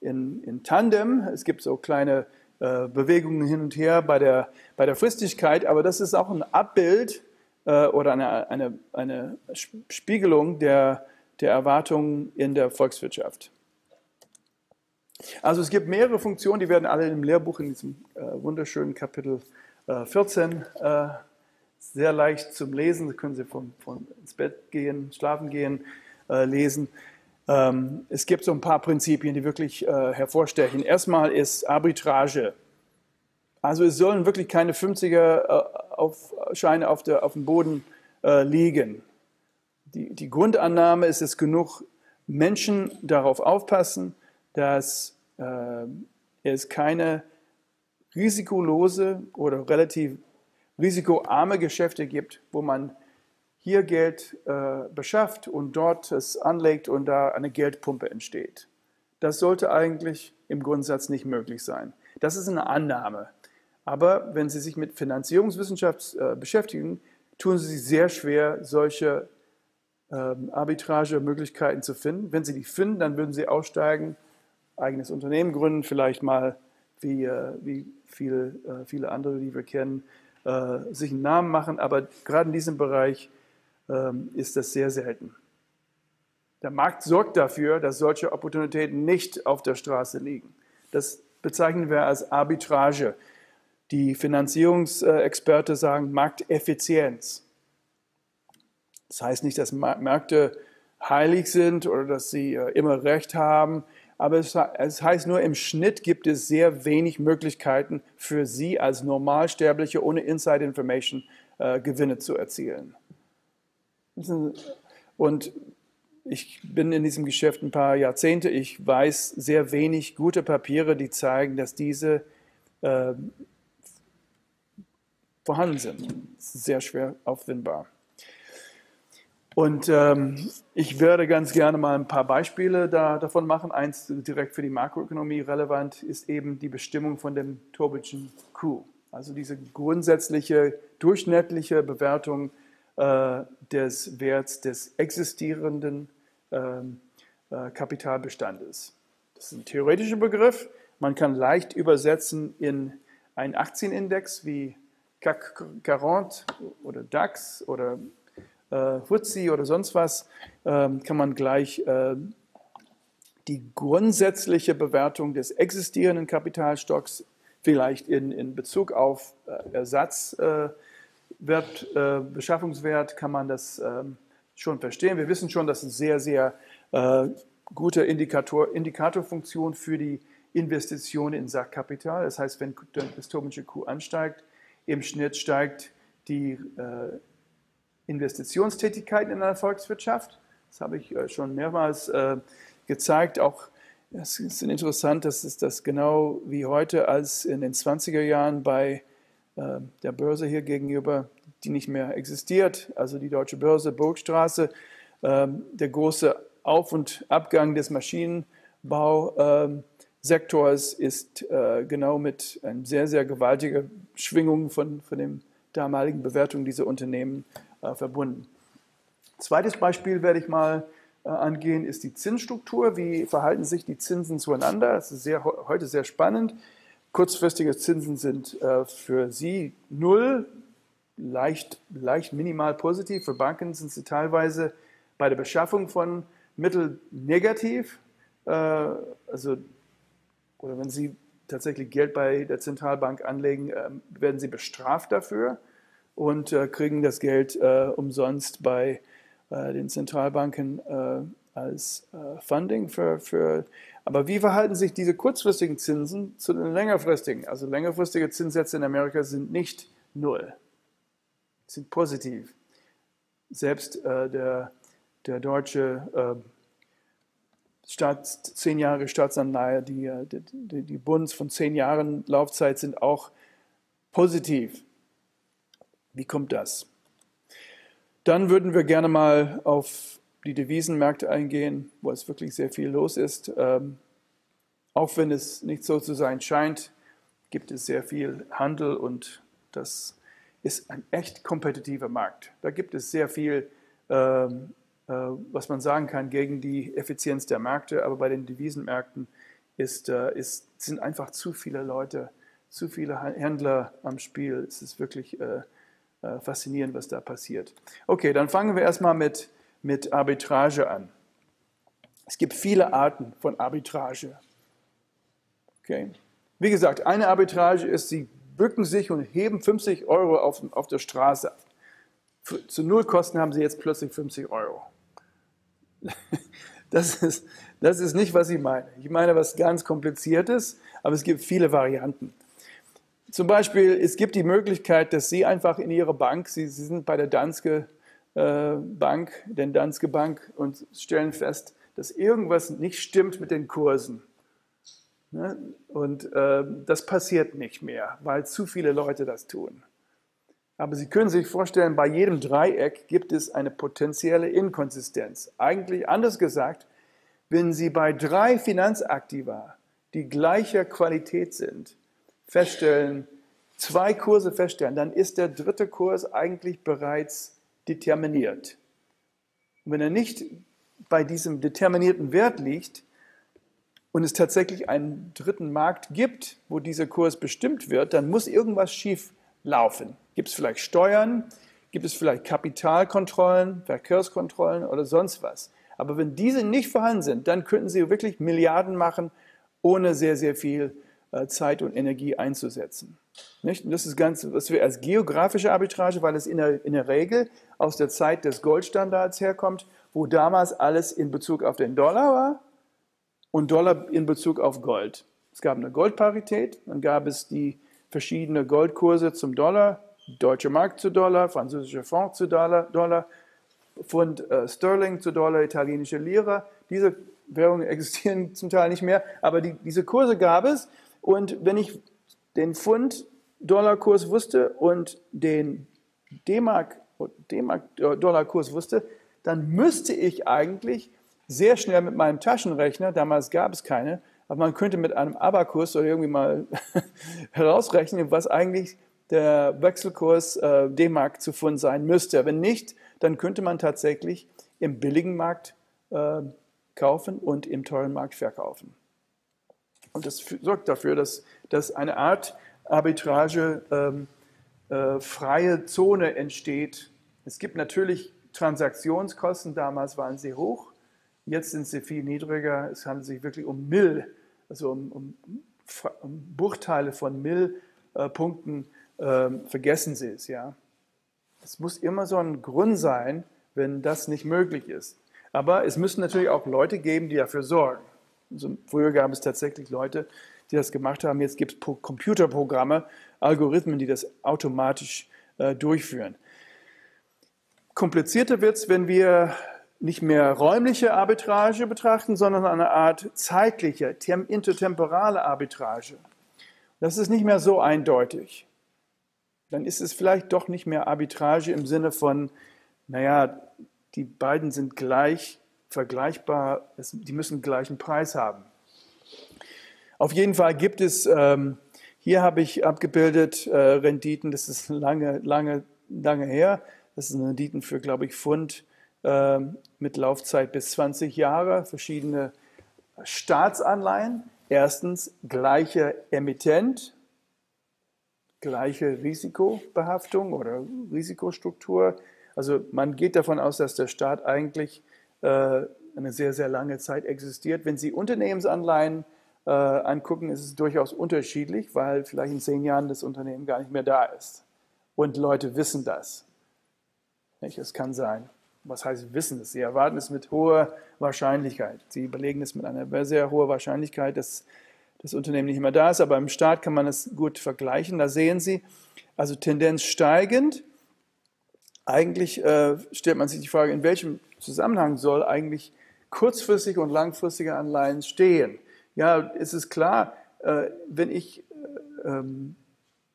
in, in Tandem. Es gibt so kleine äh, Bewegungen hin und her bei der, bei der Fristigkeit, aber das ist auch ein Abbild äh, oder eine, eine, eine Spiegelung der, der Erwartungen in der Volkswirtschaft. Also es gibt mehrere Funktionen, die werden alle im Lehrbuch in diesem äh, wunderschönen Kapitel äh, 14 äh, sehr leicht zum Lesen. Da können Sie von, von ins Bett gehen, schlafen gehen, äh, lesen. Ähm, es gibt so ein paar Prinzipien, die wirklich äh, hervorstechen. Erstmal ist Arbitrage also es sollen wirklich keine 50er äh, auf, Scheine auf, der, auf dem Boden äh, liegen. Die, die Grundannahme ist es genug, Menschen darauf aufpassen, dass äh, es keine risikolose oder relativ risikoarme Geschäfte gibt, wo man hier Geld äh, beschafft und dort es anlegt und da eine Geldpumpe entsteht. Das sollte eigentlich im Grundsatz nicht möglich sein. Das ist eine Annahme. Aber wenn Sie sich mit Finanzierungswissenschaft äh, beschäftigen, tun Sie sich sehr schwer, solche ähm, Arbitragemöglichkeiten zu finden. Wenn Sie die finden, dann würden Sie aussteigen, eigenes Unternehmen gründen, vielleicht mal wie, äh, wie viele, äh, viele andere, die wir kennen, äh, sich einen Namen machen. Aber gerade in diesem Bereich ähm, ist das sehr selten. Der Markt sorgt dafür, dass solche Opportunitäten nicht auf der Straße liegen. Das bezeichnen wir als Arbitrage. Die Finanzierungsexperte sagen Markteffizienz. Das heißt nicht, dass Märkte heilig sind oder dass sie äh, immer recht haben, aber es, heißt nur, im Schnitt gibt es sehr wenig Möglichkeiten für Sie als Normalsterbliche ohne Inside Information äh, Gewinne zu erzielen. Und ich bin in diesem Geschäft ein paar Jahrzehnte. Ich weiß sehr wenig gute Papiere, die zeigen, dass diese äh, vorhanden sind. Das ist sehr schwer auffindbar. Und ähm, ich würde ganz gerne mal ein paar Beispiele da, davon machen. Eins direkt für die Makroökonomie relevant ist eben die Bestimmung von dem Tobitschen Q. Also diese grundsätzliche durchschnittliche Bewertung äh, des Werts des existierenden ähm, äh, Kapitalbestandes. Das ist ein theoretischer Begriff. Man kann leicht übersetzen in einen Aktienindex wie CAC 40 oder DAX oder äh, FTSE oder sonst was, ähm, kann man gleich äh, die grundsätzliche Bewertung des existierenden Kapitalstocks vielleicht in, in Bezug auf äh, Ersatzwert, äh, Beschaffungswert, kann man das ähm, schon verstehen. Wir wissen schon, dass es sehr, sehr äh, gute Indikator, Indikatorfunktion für die Investition in Sachkapital. Das heißt, wenn das Tobin'sche Q ansteigt, im Schnitt steigt die äh, Investitionstätigkeit in der Volkswirtschaft. Das habe ich äh, schon mehrmals äh, gezeigt. Auch es ist interessant, dass es das genau wie heute als in den 20er Jahren bei äh, der Börse hier gegenüber, die nicht mehr existiert, also die Deutsche Börse, Burgstraße, ähm, der große Auf- und Abgang des Maschinenbausektors ist genau mit einer sehr, sehr gewaltigen Schwingung von, von den damaligen Bewertungen dieser Unternehmen äh, verbunden. Zweites Beispiel werde ich mal äh, angehen, ist die Zinsstruktur. Wie verhalten sich die Zinsen zueinander? Das ist sehr, heute sehr spannend. Kurzfristige Zinsen sind äh, für Sie null, leicht, leicht minimal positiv. Für Banken sind sie teilweise bei der Beschaffung von Mitteln negativ. also, oder wenn Sie tatsächlich Geld bei der Zentralbank anlegen, ähm, werden Sie bestraft dafür und äh, kriegen das Geld äh, umsonst bei äh, den Zentralbanken als Funding für, für. Aber wie verhalten sich diese kurzfristigen Zinsen zu den längerfristigen? Also längerfristige Zinssätze in Amerika sind nicht null, sind positiv. Selbst der, der deutsche Staats, zehn Jahre Staatsanleihe, die, die, die Bunds von zehn Jahren Laufzeit sind auch positiv. Wie kommt das? Dann würden wir gerne mal auf die Devisenmärkte eingehen, wo es wirklich sehr viel los ist. Ähm, auch wenn es nicht so zu sein scheint, gibt es sehr viel Handel und das ist ein echt kompetitiver Markt. Da gibt es sehr viel, ähm, äh, was man sagen kann, gegen die Effizienz der Märkte, aber bei den Devisenmärkten ist, äh, ist, sind einfach zu viele Leute, zu viele Händler am Spiel. Es ist wirklich äh, äh, faszinierend, was da passiert. Okay, dann fangen wir erstmal mit, mit Arbitrage an. Es gibt viele Arten von Arbitrage. Okay. Wie gesagt, eine Arbitrage ist, Sie bücken sich und heben 50 Euro auf, auf der Straße. Für, zu Nullkosten haben Sie jetzt plötzlich 50 Euro. Das ist, das ist nicht, was ich meine. Ich meine was ganz Kompliziertes, aber es gibt viele Varianten. Zum Beispiel, es gibt die Möglichkeit, dass Sie einfach in Ihre Bank, Sie, Sie sind bei der Danske äh, Bank, den Danske Bank und stellen fest, dass irgendwas nicht stimmt mit den Kursen. Ne? Und äh, das passiert nicht mehr, weil zu viele Leute das tun. Aber Sie können sich vorstellen, bei jedem Dreieck gibt es eine potenzielle Inkonsistenz. Eigentlich anders gesagt, wenn Sie bei drei Finanzaktiva, die gleicher Qualität sind, feststellen, zwei Kurse feststellen, dann ist der dritte Kurs eigentlich bereits determiniert. Und wenn er nicht bei diesem determinierten Wert liegt und es tatsächlich einen dritten Markt gibt, wo dieser Kurs bestimmt wird, dann muss irgendwas schief laufen. Gibt es vielleicht Steuern? Gibt es vielleicht Kapitalkontrollen, Verkehrskontrollen oder sonst was? Aber wenn diese nicht vorhanden sind, dann könnten Sie wirklich Milliarden machen, ohne sehr, sehr viel äh, Zeit und Energie einzusetzen. Nicht? Und das ist ganz, was wir als geografische Arbitrage, weil es in der, in der Regel aus der Zeit des Goldstandards herkommt, wo damals alles in Bezug auf den Dollar war und Dollar in Bezug auf Gold. Es gab eine Goldparität, dann gab es die verschiedenen Goldkurse zum Dollar, deutsche Mark zu Dollar, französische Franc zu Dollar, Dollar Pfund äh, Sterling zu Dollar, italienische Lira. Diese Währungen existieren zum Teil nicht mehr, aber die, diese Kurse gab es. Und wenn ich den Pfund-Dollar-Kurs wusste und den D-Mark-Dollar-Kurs äh, wusste, dann müsste ich eigentlich sehr schnell mit meinem Taschenrechner, damals gab es keine, aber man könnte mit einem Abakus oder irgendwie mal herausrechnen, was eigentlich der Wechselkurs äh, D-Mark zu Pfund sein müsste. Wenn nicht, dann könnte man tatsächlich im billigen Markt äh, kaufen und im teuren Markt verkaufen. Und das sorgt dafür, dass, dass eine Art Arbitrage ähm, äh, freie Zone entsteht. Es gibt natürlich Transaktionskosten, damals waren sie hoch, jetzt sind sie viel niedriger. Es handelt sich wirklich um Mill, also um, um, um Bruchteile von Millpunkten. Äh, vergessen Sie es, ja. Es muss immer so ein Grund sein, wenn das nicht möglich ist. Aber es müssen natürlich auch Leute geben, die dafür sorgen. Also früher gab es tatsächlich Leute, die das gemacht haben. Jetzt gibt es Computerprogramme, Algorithmen, die das automatisch äh, durchführen. Komplizierter wird es, wenn wir nicht mehr räumliche Arbitrage betrachten, sondern eine Art zeitliche, intertemporale Arbitrage. Das ist nicht mehr so eindeutig dann ist es vielleicht doch nicht mehr Arbitrage im Sinne von, naja, die beiden sind gleich vergleichbar, die müssen gleichen Preis haben. Auf jeden Fall gibt es, ähm, hier habe ich abgebildet äh, Renditen, das ist lange, lange, lange her, das sind Renditen für, glaube ich, Pfund mit Laufzeit bis 20 Jahre, verschiedene Staatsanleihen. Erstens gleicher Emittent, gleiche Risikobehaftung oder Risikostruktur. Also man geht davon aus, dass der Staat eigentlich äh, eine sehr, sehr lange Zeit existiert. Wenn Sie Unternehmensanleihen äh, angucken, ist es durchaus unterschiedlich, weil vielleicht in zehn Jahren das Unternehmen gar nicht mehr da ist. Und Leute wissen das. Es kann sein. Was heißt wissen es? Sie erwarten es mit hoher Wahrscheinlichkeit. Sie überlegen es mit einer sehr hohen Wahrscheinlichkeit, dass das Unternehmen nicht mehr da ist, aber im Staat kann man es gut vergleichen. Da sehen Sie, also Tendenz steigend. Eigentlich äh, stellt man sich die Frage, in welchem Zusammenhang soll eigentlich kurzfristige und langfristige Anleihen stehen? Ja, es ist klar, äh, wenn ich äh, ähm,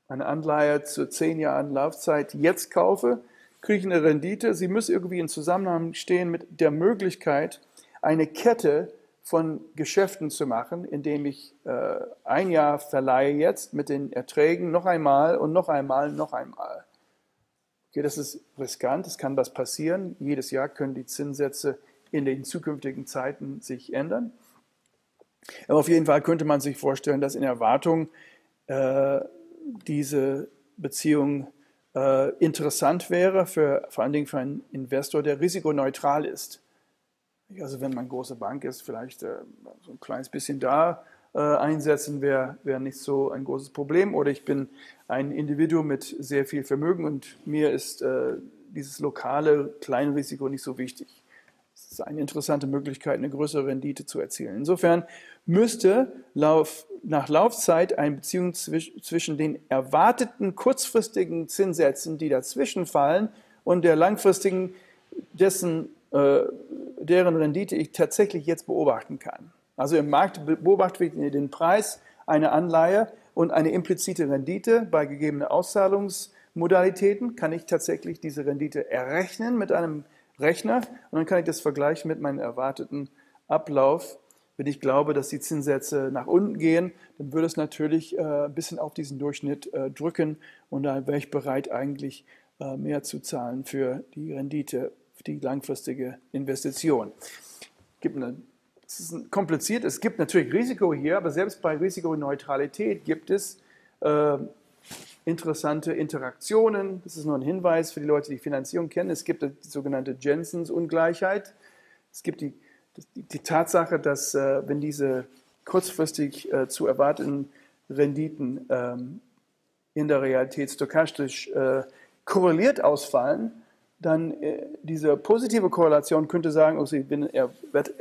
eine Anleihe zu zehn Jahren Laufzeit jetzt kaufe, kriege ich eine Rendite. Sie muss irgendwie in Zusammenhang stehen mit der Möglichkeit, eine Kette von Geschäften zu machen, indem ich äh, ein Jahr verleihe jetzt mit den Erträgen noch einmal und noch einmal, noch einmal. Okay, das ist riskant, es kann was passieren. Jedes Jahr können die Zinssätze in den zukünftigen Zeiten sich ändern. Aber auf jeden Fall könnte man sich vorstellen, dass in Erwartung äh, diese Beziehung äh, interessant wäre, für, vor allen Dingen für einen Investor, der risikoneutral ist. Also wenn man eine große Bank ist, vielleicht äh, so ein kleines bisschen da äh, einsetzen, wäre wär nicht so ein großes Problem. Oder ich bin ein Individuum mit sehr viel Vermögen und mir ist äh, dieses lokale Kleinrisiko nicht so wichtig. Es ist eine interessante Möglichkeit, eine größere Rendite zu erzielen. Insofern müsste nach Laufzeit eine Beziehung zwischen den erwarteten kurzfristigen Zinssätzen, die dazwischen fallen, und der langfristigen, dessen äh, deren Rendite ich tatsächlich jetzt beobachten kann. Also im Markt beobachte ich den Preis einer Anleihe und eine implizite Rendite bei gegebenen Auszahlungsmodalitäten kann ich tatsächlich diese Rendite errechnen mit einem Rechner und dann kann ich das vergleichen mit meinem erwarteten Ablauf. Wenn ich glaube, dass die Zinssätze nach unten gehen, dann würde es natürlich äh, ein bisschen auf diesen Durchschnitt äh, drücken und da wäre ich bereit, eigentlich äh, mehr zu zahlen für die Rendite die langfristige Investition. Gibt eine, es ist kompliziert, es gibt natürlich Risiko hier, aber selbst bei Risikoneutralität gibt es äh, interessante Interaktionen. Das ist nur ein Hinweis für die Leute, die Finanzierung kennen. Es gibt die sogenannte Jensens-Ungleichheit. Es gibt die, die, die Tatsache, dass äh, wenn diese kurzfristig äh, zu erwartenden Renditen ähm, in der Realität stochastisch äh, korreliert ausfallen, dann äh, diese positive Korrelation könnte sagen, okay, wenn er,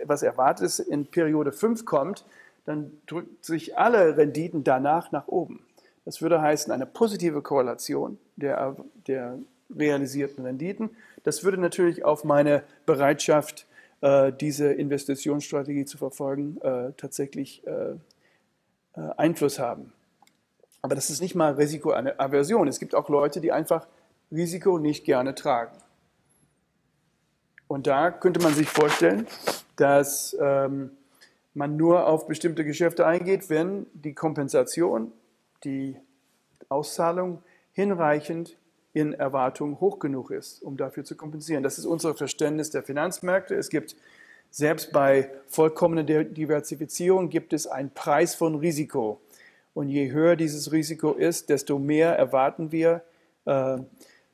was erwartet ist, in Periode 5 kommt, dann drückt sich alle Renditen danach nach oben. Das würde heißen, eine positive Korrelation der, der realisierten Renditen. Das würde natürlich auf meine Bereitschaft, äh, diese Investitionsstrategie zu verfolgen, äh, tatsächlich Einfluss haben. Aber das ist nicht mal Risikoaversion. Es gibt auch Leute, die einfach Risiko nicht gerne tragen. Und da könnte man sich vorstellen, dass ähm, man nur auf bestimmte Geschäfte eingeht, wenn die Kompensation, die Auszahlung hinreichend in Erwartung hoch genug ist, um dafür zu kompensieren. Das ist unser Verständnis der Finanzmärkte. Es gibt selbst bei vollkommener Diversifizierung gibt es einen Preis von Risiko. Und je höher dieses Risiko ist, desto mehr erwarten wir äh,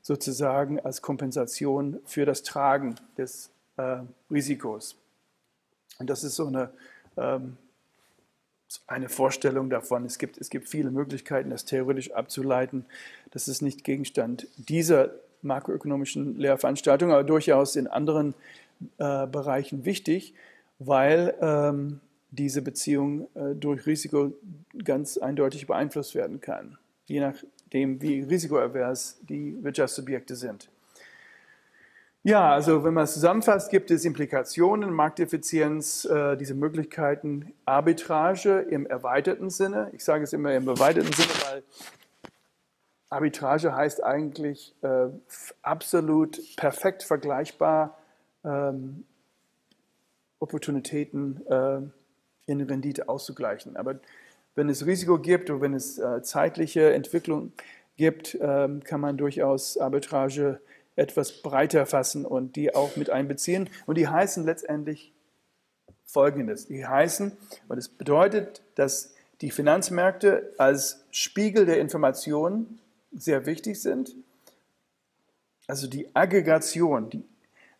sozusagen als Kompensation für das Tragen des äh, Risikos. Und das ist so eine, ähm, eine Vorstellung davon. Es gibt, es gibt viele Möglichkeiten, das theoretisch abzuleiten. Das ist nicht Gegenstand dieser makroökonomischen Lehrveranstaltung, aber durchaus in anderen äh, Bereichen wichtig, weil ähm, diese Beziehung äh, durch Risiko ganz eindeutig beeinflusst werden kann, je nachdem, wie risikoavers die Wirtschaftssubjekte sind. Ja, also wenn man es zusammenfasst, gibt es Implikationen, Markteffizienz, äh, diese Möglichkeiten, Arbitrage im erweiterten Sinne. Ich sage es immer im erweiterten Sinne, weil Arbitrage heißt eigentlich äh, absolut perfekt vergleichbar ähm, Opportunitäten äh, in Rendite auszugleichen. Aber wenn es Risiko gibt oder wenn es äh, zeitliche Entwicklung gibt, ähm, kann man durchaus Arbitrage etwas breiter fassen und die auch mit einbeziehen. Und die heißen letztendlich Folgendes. Die heißen, und es bedeutet, dass die Finanzmärkte als Spiegel der Informationen sehr wichtig sind. Also die Aggregation die,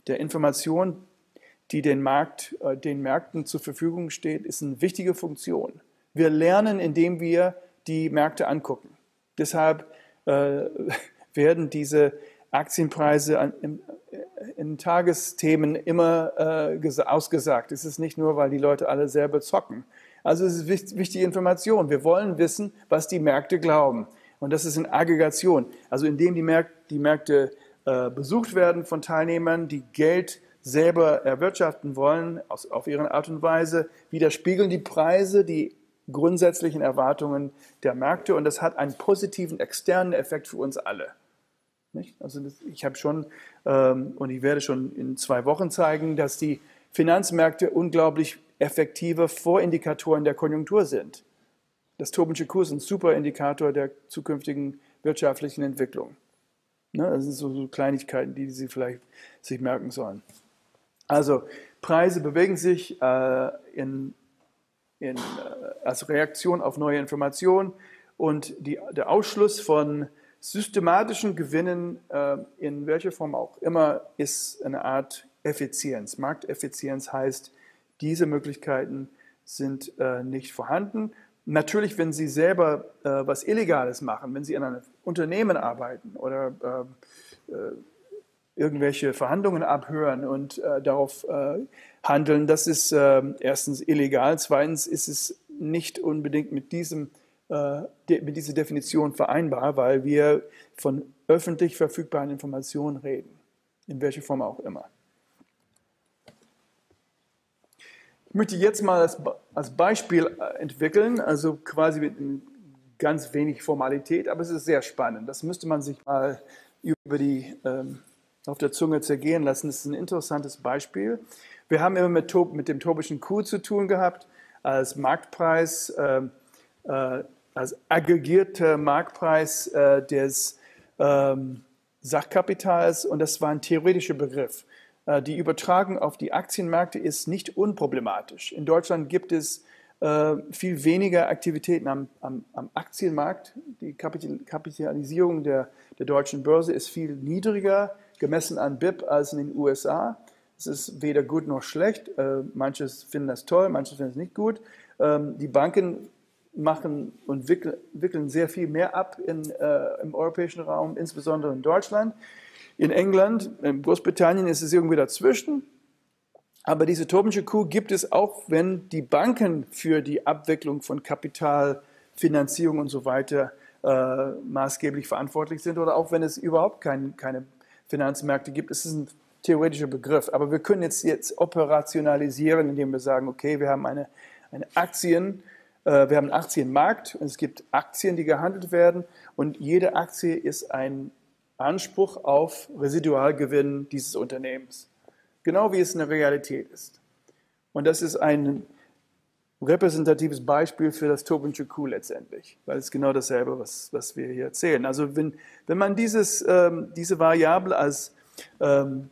der Informationen, die den, Markt, äh, den Märkten zur Verfügung steht, ist eine wichtige Funktion. Wir lernen, indem wir die Märkte angucken. Deshalb äh, werden diese Aktienpreise an, in, in, Tagesthemen immer äh, ausgesagt. Es ist nicht nur, weil die Leute alle selber zocken. Also es ist wichtige Information. Wir wollen wissen, was die Märkte glauben. Und das ist eine Aggregation. Also indem die, Märk die Märkte äh, besucht werden von Teilnehmern, die Geld selber erwirtschaften wollen, aus, auf ihre Art und Weise, widerspiegeln die Preise die grundsätzlichen Erwartungen der Märkte und das hat einen positiven externen Effekt für uns alle. Nicht? Also das, ich habe schon, ähm, und ich werde schon in zwei Wochen zeigen, dass die Finanzmärkte unglaublich effektive Vorindikatoren der Konjunktur sind. Das Tobin'sche Kurs ist ein super Indikator der zukünftigen wirtschaftlichen Entwicklung. Ne? Das sind so, so Kleinigkeiten, die Sie vielleicht sich merken sollen. Also Preise bewegen sich äh, in, in, äh, als Reaktion auf neue Informationen und die, der Ausschluss von systematischen Gewinnen, äh, in welcher Form auch immer, ist eine Art Effizienz. Markteffizienz heißt, diese Möglichkeiten sind äh, nicht vorhanden. Natürlich, wenn Sie selber äh, was Illegales machen, wenn Sie in einem Unternehmen arbeiten oder äh, äh, irgendwelche Verhandlungen abhören und äh, darauf handeln, das ist erstens illegal. Zweitens ist es nicht unbedingt mit diesem äh, mit dieser Definition vereinbar, weil wir von öffentlich verfügbaren Informationen reden, in welcher Form auch immer. Ich möchte jetzt mal als, Beispiel äh, entwickeln, also quasi mit ganz wenig Formalität, aber es ist sehr spannend. Das müsste man sich mal über die, ähm, auf der Zunge zergehen lassen. Das ist ein interessantes Beispiel. Wir haben immer mit, mit dem topischen Q zu tun gehabt als Marktpreis. Äh, äh, als aggregierter Marktpreis äh, des ähm, Sachkapitals und das war ein theoretischer Begriff. Äh, die Übertragung auf die Aktienmärkte ist nicht unproblematisch. In Deutschland gibt es äh, viel weniger Aktivitäten am, am, am Aktienmarkt. Die Kapital Kapitalisierung der, der deutschen Börse ist viel niedriger gemessen an BIP als in den USA. Es ist weder gut noch schlecht. Äh, manche finden das toll, manche finden es nicht gut. Ähm, die Banken machen und wickeln, sehr viel mehr ab in, äh, im europäischen Raum, insbesondere in Deutschland. In England, in Großbritannien ist es irgendwie dazwischen. Aber diese Tobin'sche Kuh gibt es auch, wenn die Banken für die Abwicklung von Kapitalfinanzierung und so weiter äh, maßgeblich verantwortlich sind oder auch wenn es überhaupt kein, keine Finanzmärkte gibt. Es ist ein theoretischer Begriff, aber wir können jetzt, jetzt operationalisieren, indem wir sagen, okay, wir haben eine, eine Aktien, wir haben einen Aktienmarkt und es gibt Aktien, die gehandelt werden und jede Aktie ist ein Anspruch auf Residualgewinn dieses Unternehmens. Genau wie es in der Realität ist. Und das ist ein repräsentatives Beispiel für das Tobin'sche Kuh letztendlich, weil es genau dasselbe, was, was wir hier erzählen. Also wenn, wenn man dieses, ähm, diese Variable als, ähm,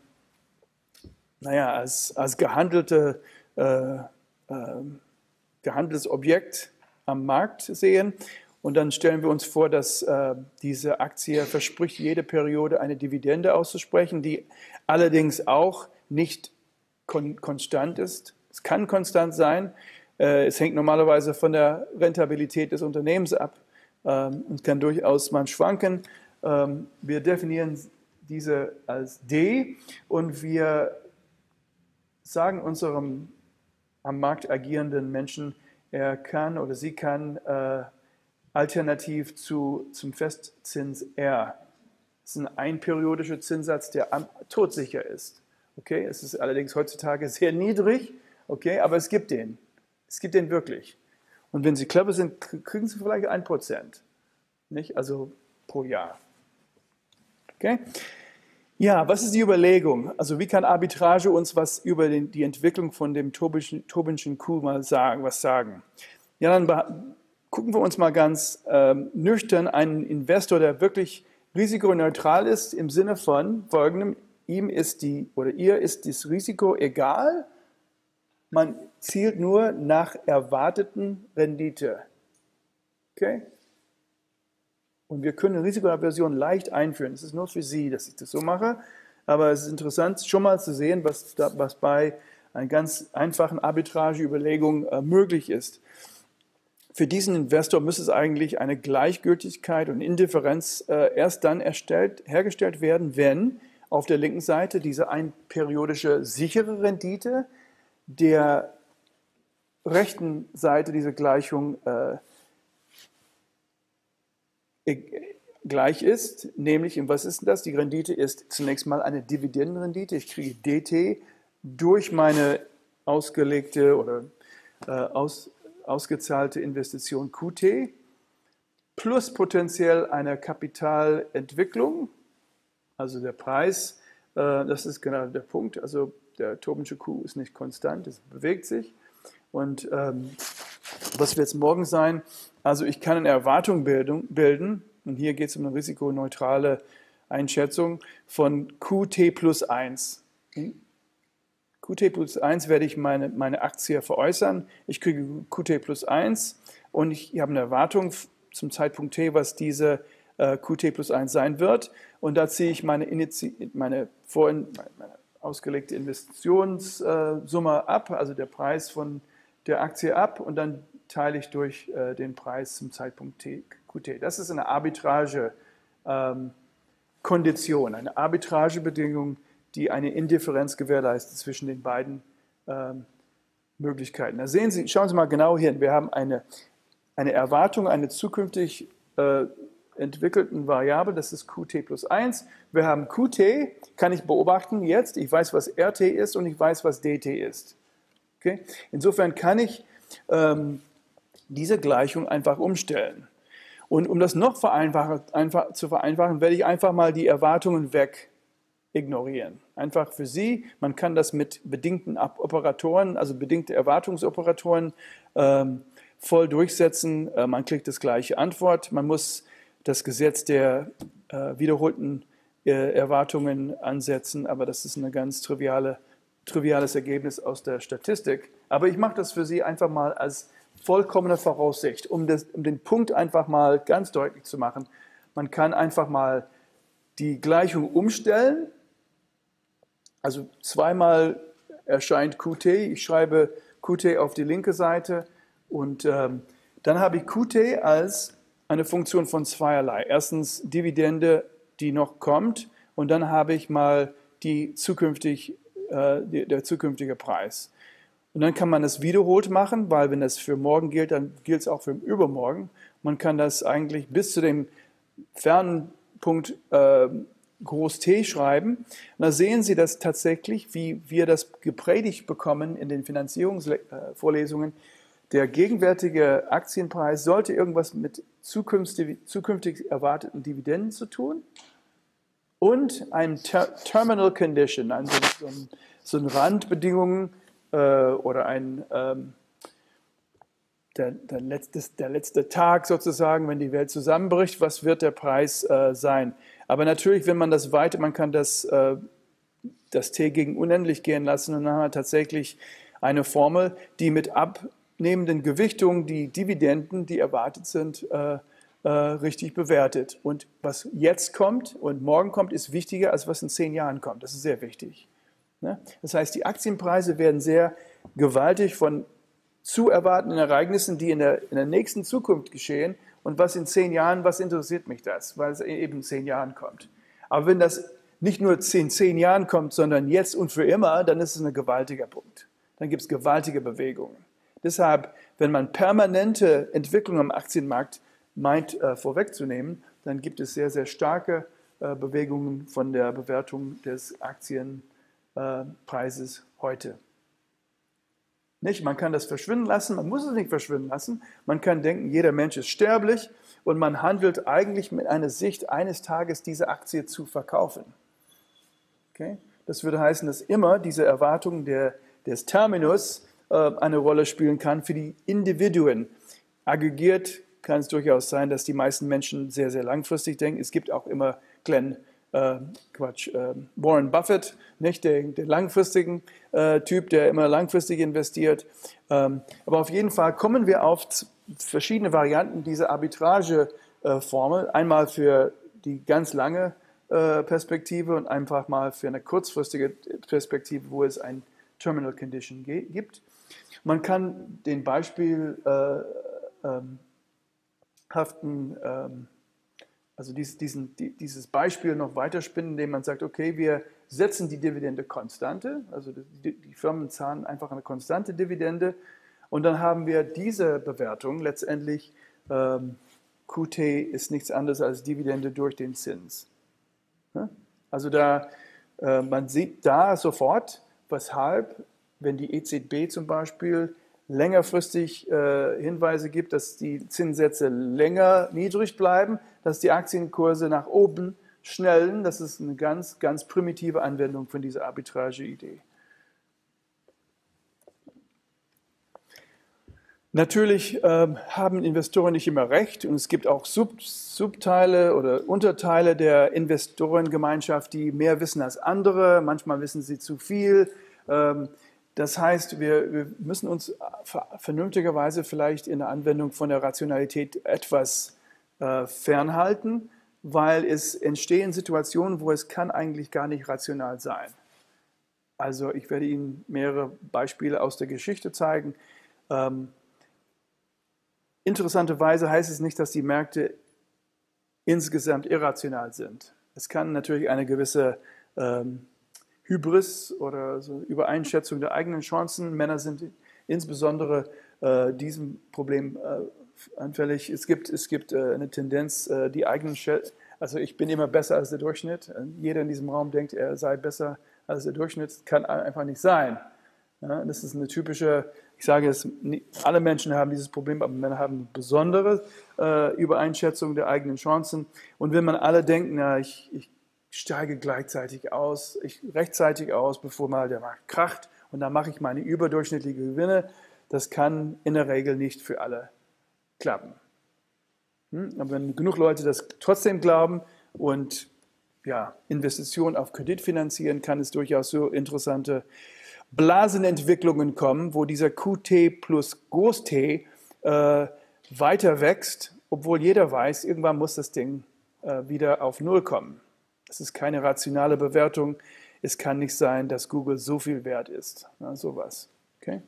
naja, als, als gehandelte, äh, äh, gehandeltes Objekt am Markt sehen und dann stellen wir uns vor, dass äh, diese Aktie verspricht, jede Periode eine Dividende auszusprechen, die allerdings auch nicht kon konstant ist. Es kann konstant sein. Äh, es hängt normalerweise von der Rentabilität des Unternehmens ab ähm, und kann durchaus mal schwanken. Ähm, wir definieren diese als D und wir sagen unserem am Markt agierenden Menschen, er kann oder sie kann äh, alternativ zu, zum Festzins R. Das ist ein einperiodischer Zinssatz, der todsicher ist. Okay, es ist allerdings heutzutage sehr niedrig, okay, aber es gibt den. Es gibt den wirklich. Und wenn Sie clever sind, kriegen Sie vielleicht ein Prozent, nicht? Also pro Jahr. Okay? Ja, was ist die Überlegung? Also wie kann Arbitrage uns was über den, die Entwicklung von dem Tobinschen, Tobinschen Kuh mal sagen, was sagen? Ja, dann gucken wir uns mal ganz ähm, nüchtern einen Investor, der wirklich risikoneutral ist im Sinne von folgendem, ihm ist die oder ihr ist das Risiko egal, man zielt nur nach erwarteten Rendite. Okay? Und wir können Risikoaversion leicht einführen. Es ist nur für Sie, dass ich das so mache. Aber es ist interessant, schon mal zu sehen, was, da, was bei einer ganz einfachen Arbitrageüberlegung äh, möglich ist. Für diesen Investor müsste es eigentlich eine Gleichgültigkeit und Indifferenz äh, erst dann erstellt, hergestellt werden, wenn auf der linken Seite diese einperiodische sichere Rendite der rechten Seite dieser Gleichung äh, gleich ist, nämlich, was ist denn das? Die Rendite ist zunächst mal eine Dividendenrendite. Ich kriege DT durch meine ausgelegte oder äh, aus, ausgezahlte Investition QT plus potenziell eine Kapitalentwicklung, also der Preis, äh, das ist genau der Punkt. Also der Kuh ist nicht konstant, es bewegt sich. Und ähm, was wird es morgen sein? Also ich kann eine Erwartung bilden, und hier geht es um eine risikoneutrale Einschätzung von QT plus 1. QT plus 1 werde ich meine, meine Aktie veräußern. Ich kriege QT plus 1 und ich habe eine Erwartung zum Zeitpunkt T, was diese äh, QT plus 1 sein wird. Und da ziehe ich meine, Inizi meine, vorhin, meine ausgelegte Investitionssumme ab, also der Preis von der Aktie ab und dann teile ich durch äh, den Preis zum Zeitpunkt T, QT. Das ist eine Arbitrage-Kondition, ähm, eine Arbitragebedingung, die eine Indifferenz gewährleistet zwischen den beiden ähm, Möglichkeiten. Da sehen Sie, schauen Sie mal genau hin. Wir haben eine, eine Erwartung, eine zukünftig äh, entwickelten Variable, das ist Qt plus 1. Wir haben Qt, kann ich beobachten jetzt, ich weiß, was RT ist und ich weiß, was DT ist. Okay? Insofern kann ich ähm, diese Gleichung einfach umstellen. Und um das noch einfach, zu vereinfachen, werde ich einfach mal die Erwartungen weg ignorieren. Einfach für Sie, man kann das mit bedingten Operatoren, also bedingte Erwartungsoperatoren ähm, voll durchsetzen. Äh, man kriegt das gleiche Antwort. Man muss das Gesetz der äh, wiederholten äh, Erwartungen ansetzen, aber das ist ein ganz triviale, triviales Ergebnis aus der Statistik. Aber ich mache das für Sie einfach mal als vollkommene Voraussicht, um, das, um den Punkt einfach mal ganz deutlich zu machen. Man kann einfach mal die Gleichung umstellen. Also zweimal erscheint Qt. Ich schreibe Qt auf die linke Seite und ähm, dann habe ich Qt als eine Funktion von zweierlei. Erstens Dividende, die noch kommt und dann habe ich mal die zukünftig, äh, die, der zukünftige Preis. Und dann kann man es wiederholt machen, weil wenn das für morgen gilt, dann gilt es auch für übermorgen. Man kann das eigentlich bis zu dem fernen Punkt äh, groß T schreiben. Und da sehen Sie das tatsächlich, wie wir das gepredigt bekommen in den Finanzierungsvorlesungen. Der gegenwärtige Aktienpreis sollte irgendwas mit zukünftig, zukünftig erwarteten Dividenden zu tun und ein Ter Terminal Condition, also so ein, so ein Randbedingungen äh, oder ein ähm, der, der, letzte, der letzte Tag sozusagen, wenn die Welt zusammenbricht, was wird der Preis äh, sein? Aber natürlich, wenn man das weiter, man kann das, äh, das T gegen unendlich gehen lassen und dann haben wir tatsächlich eine Formel, die mit abnehmenden Gewichtungen die Dividenden, die erwartet sind, äh, äh, richtig bewertet. Und was jetzt kommt und morgen kommt, ist wichtiger, als was in zehn Jahren kommt. Das ist sehr wichtig. Ne? Das heißt, die Aktienpreise werden sehr gewaltig von zu erwartenden Ereignissen, die in der, in der nächsten Zukunft geschehen, und was in zehn Jahren, was interessiert mich das, weil es eben in zehn Jahren kommt. Aber wenn das nicht nur in zehn Jahren kommt, sondern jetzt und für immer, dann ist es ein gewaltiger Punkt. Dann gibt es gewaltige Bewegungen. Deshalb, wenn man permanente Entwicklung am Aktienmarkt meint äh, vorwegzunehmen, dann gibt es sehr, sehr starke äh, Bewegungen von der Bewertung des Aktienpreises äh, heute. Nicht? Man kann das verschwinden lassen, man muss es nicht verschwinden lassen. Man kann denken, jeder Mensch ist sterblich und man handelt eigentlich mit einer Sicht, eines Tages diese Aktie zu verkaufen. Okay? Das würde heißen, dass immer diese Erwartung der, des Terminus äh, eine Rolle spielen kann für die Individuen. Aggregiert kann es durchaus sein, dass die meisten Menschen sehr, sehr langfristig denken. Es gibt auch immer Glenn äh, Quatsch, äh, Warren Buffett, nicht der, der langfristigen äh, Typ, der immer langfristig investiert. Ähm, aber auf jeden Fall kommen wir auf verschiedene Varianten dieser Arbitrageformel. Einmal für die ganz lange äh, Perspektive und einfach mal für eine kurzfristige Perspektive, wo es ein Terminal Condition gibt. Man kann den Beispiel äh, ähm, ähm, also dies, diesen, dieses Beispiel noch weiterspinnen, indem man sagt, okay, wir setzen die Dividende konstante, also die, die Firmen zahlen einfach eine konstante Dividende und dann haben wir diese Bewertung letztendlich, ähm, QT ist nichts anderes als Dividende durch den Zins. Also da, äh, man sieht da sofort, weshalb, wenn die EZB zum Beispiel längerfristig äh, Hinweise gibt, dass die Zinssätze länger niedrig bleiben, dass die Aktienkurse nach oben schnellen. Das ist eine ganz, ganz primitive Anwendung von dieser Arbitrage-Idee. Natürlich ähm, haben Investoren nicht immer recht und es gibt auch Sub Subteile oder Unterteile der Investorengemeinschaft, die mehr wissen als andere. Manchmal wissen sie zu viel. Ähm, das heißt, wir, wir müssen uns vernünftigerweise vielleicht in der Anwendung von der Rationalität etwas äh, fernhalten, weil es entstehen Situationen, wo es kann eigentlich gar nicht rational sein. Also ich werde Ihnen mehrere Beispiele aus der Geschichte zeigen. Ähm, interessanterweise heißt es nicht, dass die Märkte insgesamt irrational sind. Es kann natürlich eine gewisse ähm, Hybris oder so Übereinschätzung der eigenen Chancen. Männer sind insbesondere äh, diesem Problem äh, anfällig. Es gibt, es gibt äh, eine Tendenz, äh, die eigenen, also ich bin immer besser als der Durchschnitt. Äh, jeder in diesem Raum denkt, er sei besser als der Durchschnitt. Kann einfach nicht sein. Ja, das ist eine typische, ich sage es, alle Menschen haben dieses Problem, aber Männer haben eine besondere äh, Übereinschätzung der eigenen Chancen. Und wenn man alle denkt, na, ich, ich steige gleichzeitig aus, ich rechtzeitig aus, bevor mal der Markt kracht und dann mache ich meine überdurchschnittliche Gewinne. Das kann in der Regel nicht für alle klappen. Hm? Aber wenn genug Leute das trotzdem glauben und ja, Investitionen auf Kredit finanzieren, kann es durchaus so interessante Blasenentwicklungen kommen, wo dieser QT plus Groß-T äh, weiter wächst, obwohl jeder weiß, irgendwann muss das Ding äh, wieder auf Null kommen. Es ist keine rationale Bewertung. Es kann nicht sein, dass Google so viel wert ist. Na, sowas. Okay?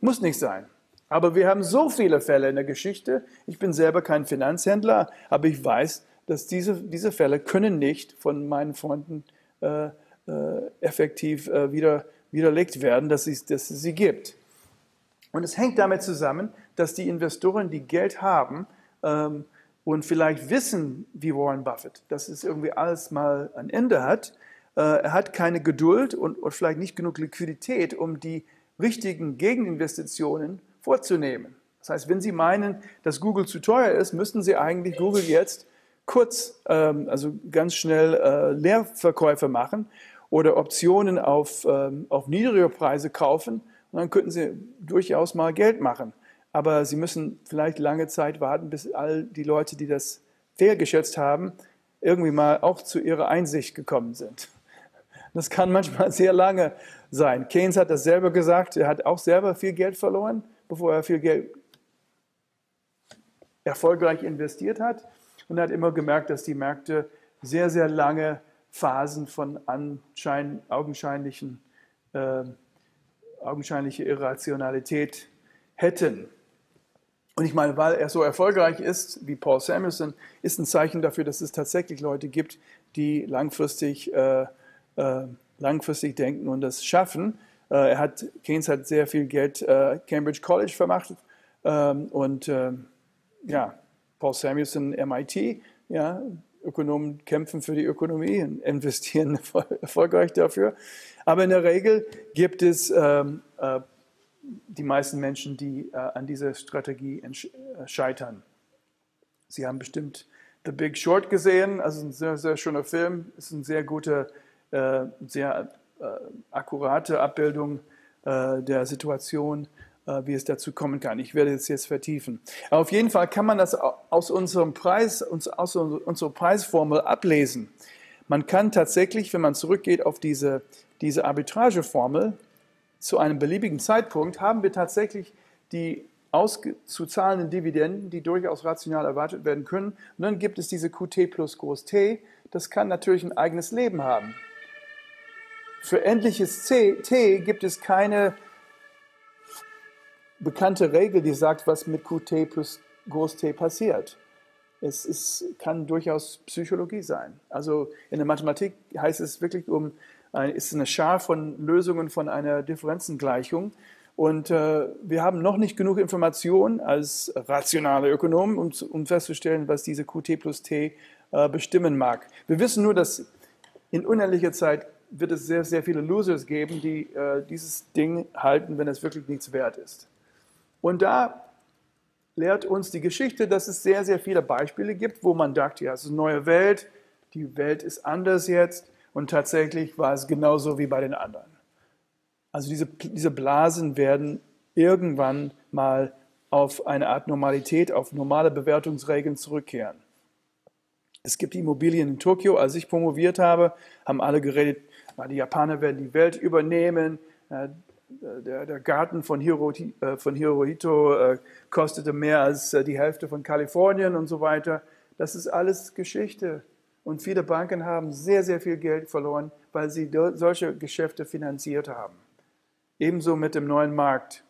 Muss nicht sein. Aber wir haben so viele Fälle in der Geschichte. Ich bin selber kein Finanzhändler, aber ich weiß, dass diese, diese Fälle können nicht von meinen Freunden äh, äh, effektiv äh, wieder, widerlegt werden, dass es, dass es sie gibt. Und es hängt damit zusammen, dass die Investoren, die Geld haben ähm, und vielleicht wissen, wie Warren Buffett, dass es irgendwie alles mal ein Ende hat, äh, er hat keine Geduld und, und vielleicht nicht genug Liquidität, um die richtigen Gegeninvestitionen vorzunehmen. Das heißt, wenn Sie meinen, dass Google zu teuer ist, müssten Sie eigentlich Google jetzt kurz, ähm, also ganz schnell äh, Leerverkäufe machen oder Optionen auf, ähm, auf niedrige Preise kaufen und dann könnten Sie durchaus mal Geld machen. Aber Sie müssen vielleicht lange Zeit warten, bis all die Leute, die das fehlgeschätzt haben, irgendwie mal auch zu ihrer Einsicht gekommen sind. Das kann manchmal sehr lange sein. Keynes hat das selber gesagt, er hat auch selber viel Geld verloren, bevor er viel Geld erfolgreich investiert hat und hat immer gemerkt, dass die Märkte sehr, sehr lange Phasen von anschein, augenscheinlichen, äh, augenscheinliche Irrationalität hätten. Und ich meine, weil er so erfolgreich ist wie Paul Samuelson, ist ein Zeichen dafür, dass es tatsächlich Leute gibt, die langfristig äh, äh, langfristig denken und das schaffen. Äh, er hat, Keynes hat sehr viel Geld äh, Cambridge College vermacht ähm, und ähm, ja, Paul Samuelson MIT, ja, Ökonomen kämpfen für die Ökonomie und investieren erfolgreich dafür. Aber in der Regel gibt es ähm, äh, die meisten Menschen, die äh, an dieser Strategie äh, scheitern. Sie haben bestimmt The Big Short gesehen, also ein sehr, sehr schöner Film, ist ein sehr guter äh, sehr äh, akkurate Abbildung äh, der Situation, wie es dazu kommen kann. Ich werde es jetzt vertiefen. Aber auf jeden Fall kann man das aus unserem Preis, aus unserer Preisformel ablesen. Man kann tatsächlich, wenn man zurückgeht auf diese, diese Arbitrageformel, zu einem beliebigen Zeitpunkt haben wir tatsächlich die auszuzahlenden Dividenden, die durchaus rational erwartet werden können. Und dann gibt es diese QT plus Groß T. Das kann natürlich ein eigenes Leben haben. Für endliches t gibt es keine bekannte Regel, die sagt, was mit Qt plus Groß T passiert. Es ist, kann durchaus Psychologie sein. Also in der Mathematik heißt es wirklich um, ist eine Schar von Lösungen von einer Differenzengleichung. Und äh, wir haben noch nicht genug Informationen als rationale Ökonomen, um, um festzustellen, was diese Qt plus T äh, bestimmen mag. Wir wissen nur, dass in unendlicher Zeit wird es sehr, sehr viele Losers geben, die äh, dieses Ding halten, wenn es wirklich nichts wert ist. Und da lehrt uns die Geschichte, dass es sehr, sehr viele Beispiele gibt, wo man dachte, ja, es ist eine neue Welt, die Welt ist anders jetzt und tatsächlich war es genauso wie bei den anderen. Also diese, diese Blasen werden irgendwann mal auf eine Art Normalität, auf normale Bewertungsregeln zurückkehren. Es gibt Immobilien in Tokio. Als ich promoviert habe, haben alle geredet, die Japaner werden die Welt übernehmen. Äh, der, der Garten von, Hiro, äh, von Hirohito äh, kostete mehr als die Hälfte von Kalifornien und so weiter. Das ist alles Geschichte. Und viele Banken haben sehr, sehr viel Geld verloren, weil sie solche Geschäfte finanziert haben. Ebenso mit dem neuen Markt.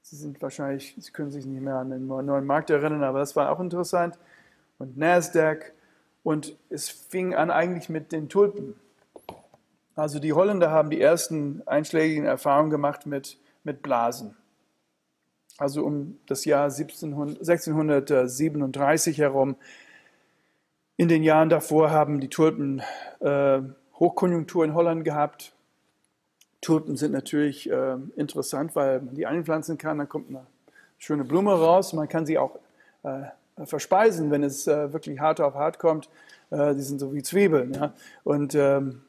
Sie sind wahrscheinlich, Sie können sich nicht mehr an den neuen Markt erinnern, aber das war auch interessant. Und Nasdaq. Und es fing an eigentlich mit den Tulpen. Also die Holländer haben die ersten einschlägigen Erfahrungen gemacht mit, mit Blasen. Also um das Jahr 1637 herum. In den Jahren davor haben die Tulpen äh, Hochkonjunktur in Holland gehabt. Tulpen sind natürlich äh, interessant, weil man die einpflanzen kann, dann kommt eine schöne Blume raus. Man kann sie auch äh, verspeisen, wenn es äh, wirklich hart auf hart kommt. Äh, die sind so wie Zwiebeln. Ja? Und ähm,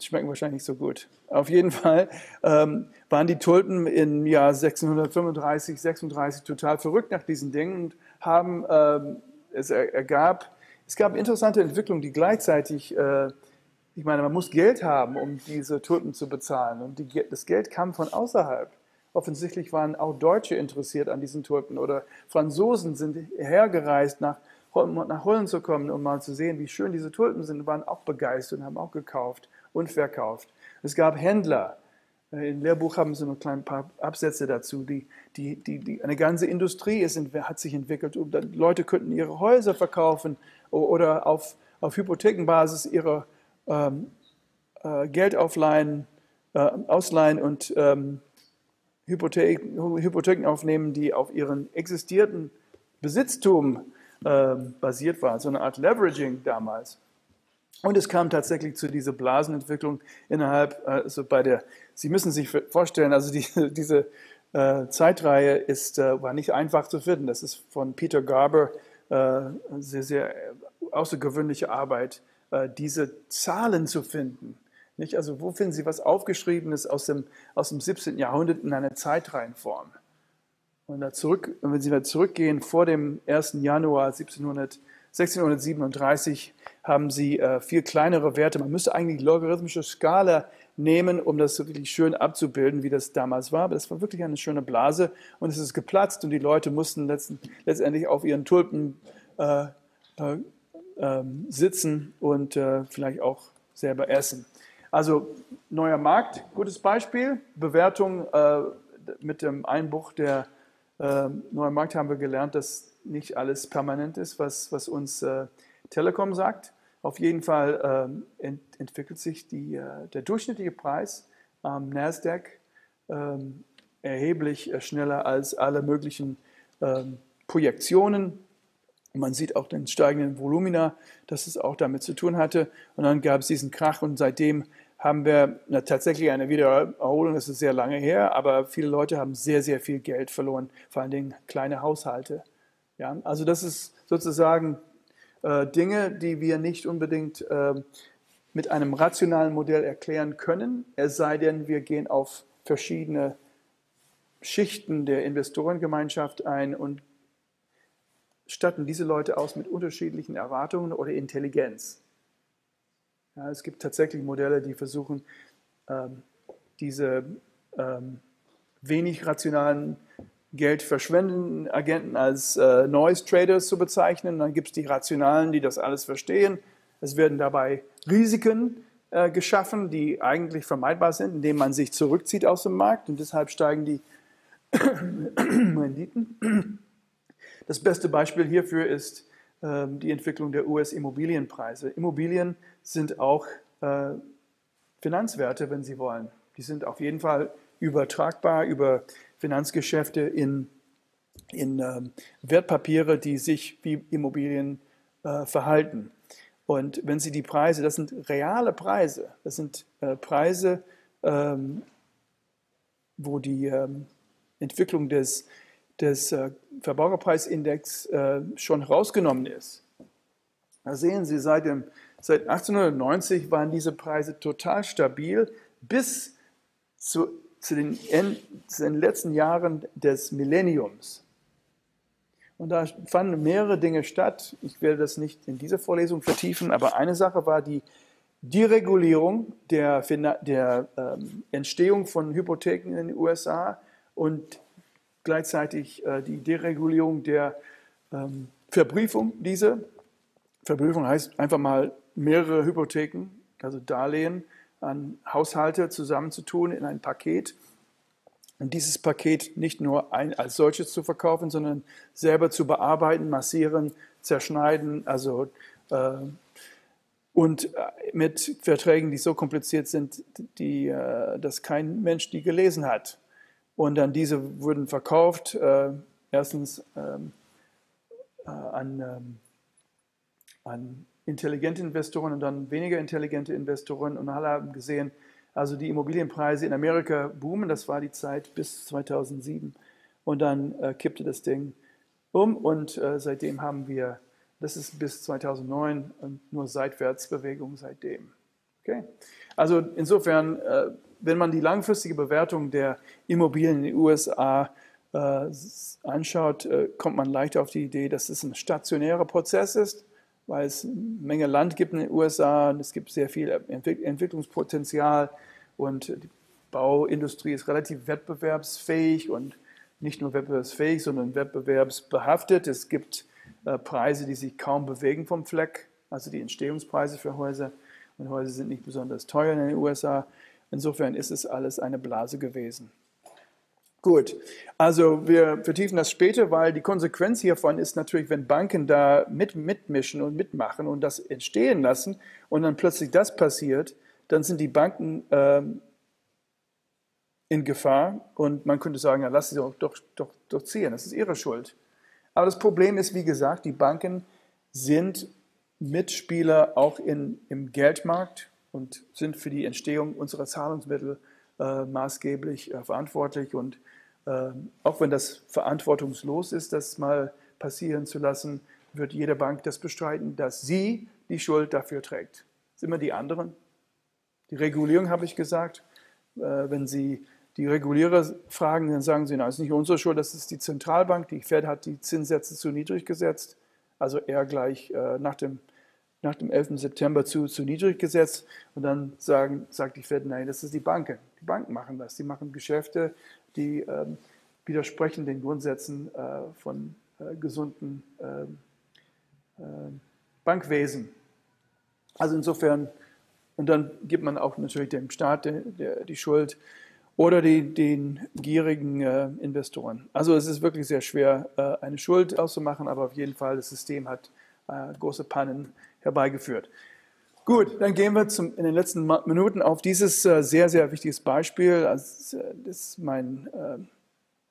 schmecken wahrscheinlich nicht so gut. Auf jeden Fall ähm, waren die Tulpen im Jahr 1635, 36 total verrückt nach diesen Dingen und haben, ähm, es ergab, es gab interessante Entwicklungen, die gleichzeitig, äh, ich meine, man muss Geld haben, um diese Tulpen zu bezahlen und die, das Geld kam von außerhalb. Offensichtlich waren auch Deutsche interessiert an diesen Tulpen oder Franzosen sind hergereist nach nach Holland zu kommen, um mal zu sehen, wie schön diese Tulpen sind, waren auch begeistert und haben auch gekauft und verkauft. Es gab Händler, Im Lehrbuch haben sie noch ein paar Absätze dazu. Die, die, die, die, eine ganze Industrie ist, hat sich entwickelt. Leute könnten ihre Häuser verkaufen oder auf, auf Hypothekenbasis ihre ähm, äh, Geld aufleihen, äh, ausleihen und ähm, Hypotheken, Hypotheken aufnehmen, die auf ihren existierten Besitztum äh, basiert war. So eine Art Leveraging damals. Und es kam tatsächlich zu dieser Blasenentwicklung innerhalb, also bei der, Sie müssen sich vorstellen, also die, diese äh, Zeitreihe ist, äh, war nicht einfach zu finden. Das ist von Peter Garber äh, sehr, sehr außergewöhnliche Arbeit, äh, diese Zahlen zu finden. Nicht? Also wo finden Sie was Aufgeschriebenes aus dem, aus dem 17. Jahrhundert in einer Zeitreihenform? Und da zurück, wenn Sie da zurückgehen, vor dem 1. Januar 1700, 1637 haben Sie äh, viel kleinere Werte. Man müsste eigentlich logarithmische Skala nehmen, um das wirklich schön abzubilden, wie das damals war. Aber das war wirklich eine schöne Blase und es ist geplatzt und die Leute mussten letzten, letztendlich auf ihren Tulpen äh, äh, ähm, sitzen und äh, vielleicht auch selber essen. Also neuer Markt, gutes Beispiel. Bewertung äh, mit dem Einbruch der äh, neuen Markt haben wir gelernt, dass nicht alles permanent ist, was, was uns äh, Telekom sagt. Auf jeden Fall ähm, ent entwickelt sich die, äh, der durchschnittliche Preis am Nasdaq ähm, erheblich äh, schneller als alle möglichen ähm, Projektionen. Man sieht auch den steigenden Volumina, dass es auch damit zu tun hatte. Und dann gab es diesen Krach und seitdem haben wir na, tatsächlich eine Wiedererholung. Das ist sehr lange her, aber viele Leute haben sehr, sehr viel Geld verloren, vor allen Dingen kleine Haushalte. Ja, also das ist sozusagen äh, Dinge, die wir nicht unbedingt äh, mit einem rationalen Modell erklären können, es sei denn, wir gehen auf verschiedene Schichten der Investorengemeinschaft ein und statten diese Leute aus mit unterschiedlichen Erwartungen oder Intelligenz. Ja, es gibt tatsächlich Modelle, die versuchen, ähm, diese ähm, wenig rationalen Geld verschwendenden Agenten als äh, Noise Traders zu bezeichnen. Dann gibt es die Rationalen, die das alles verstehen. Es werden dabei Risiken äh, geschaffen, die eigentlich vermeidbar sind, indem man sich zurückzieht aus dem Markt und deshalb steigen die Renditen. Das beste Beispiel hierfür ist äh, die Entwicklung der US-Immobilienpreise. Immobilien sind auch äh, Finanzwerte, wenn Sie wollen. Die sind auf jeden Fall übertragbar über Finanzgeschäfte in, in äh, Wertpapiere, die sich wie Immobilien äh, verhalten. Und wenn Sie die Preise, das sind reale Preise, das sind äh, Preise, ähm, wo die ähm, Entwicklung des, des äh, Verbraucherpreisindex äh, schon rausgenommen ist. Da sehen Sie, seit, dem, seit 1890 waren diese Preise total stabil bis zu zu den, zu den letzten Jahren des Millenniums. Und da fanden mehrere Dinge statt. Ich werde das nicht in dieser Vorlesung vertiefen, aber eine Sache war die Deregulierung der, der ähm, Entstehung von Hypotheken in den USA und gleichzeitig äh, die Deregulierung der ähm, Verbriefung dieser. Verbriefung heißt einfach mal mehrere Hypotheken, also Darlehen, an Haushalte zusammenzutun in ein Paket und dieses Paket nicht nur ein, als solches zu verkaufen, sondern selber zu bearbeiten, massieren, zerschneiden, also äh, und äh, mit Verträgen, die so kompliziert sind, die, äh, dass kein Mensch die gelesen hat. Und dann diese wurden verkauft, äh, erstens ähm, äh, an, ähm, an intelligente Investoren und dann weniger intelligente Investoren. Und alle haben gesehen, also die Immobilienpreise in Amerika boomen, das war die Zeit bis 2007 und dann äh, kippte das Ding um. Und äh, seitdem haben wir, das ist bis 2009 und nur Seitwärtsbewegung seitdem. Okay? Also insofern, äh, wenn man die langfristige Bewertung der Immobilien in den USA äh, anschaut, äh, kommt man leicht auf die Idee, dass es ein stationärer Prozess ist weil es eine Menge Land gibt in den USA und es gibt sehr viel Entwicklungspotenzial und die Bauindustrie ist relativ wettbewerbsfähig und nicht nur wettbewerbsfähig, sondern wettbewerbsbehaftet. Es gibt äh, Preise, die sich kaum bewegen vom Fleck, also die Entstehungspreise für Häuser. Und Häuser sind nicht besonders teuer in den USA. Insofern ist es alles eine Blase gewesen. Gut, also wir vertiefen das später, weil die Konsequenz hiervon ist natürlich, wenn Banken da mit, mitmischen und mitmachen und das entstehen lassen und dann plötzlich das passiert, dann sind die Banken ähm, in Gefahr und man könnte sagen, ja, lass sie doch, doch, doch, doch ziehen, das ist ihre Schuld. Aber das Problem ist, wie gesagt, die Banken sind Mitspieler auch in, im Geldmarkt und sind für die Entstehung unserer Zahlungsmittel äh, maßgeblich äh, verantwortlich. Und auch wenn das verantwortungslos ist, das mal passieren zu lassen, wird jede Bank das bestreiten, dass sie die Schuld dafür trägt. Das sind immer die anderen. Die Regulierung habe ich gesagt. Äh, wenn Sie die Regulierer fragen, dann sagen sie, na, es ist nicht unsere Schuld, das ist die Zentralbank. Die Fed hat die Zinssätze zu niedrig gesetzt, also eher gleich äh, nach dem nach dem 11. September zu, zu niedrig gesetzt und dann sagen, sagt die Fed, nein, das ist die Banken. Die Banken machen das. Die machen Geschäfte, die ähm, widersprechen den Grundsätzen äh, von äh, gesunden äh, Bankwesen. Also insofern, und dann gibt man auch natürlich dem Staat der, der, die Schuld oder die, den gierigen äh, Investoren. Also es ist wirklich sehr schwer, äh, eine Schuld auszumachen, aber auf jeden Fall, das System hat äh, große Pannen herbeigeführt. Gut, dann gehen wir zum, in den letzten Minuten auf dieses äh, sehr, sehr wichtiges Beispiel. Also, das ist mein, äh,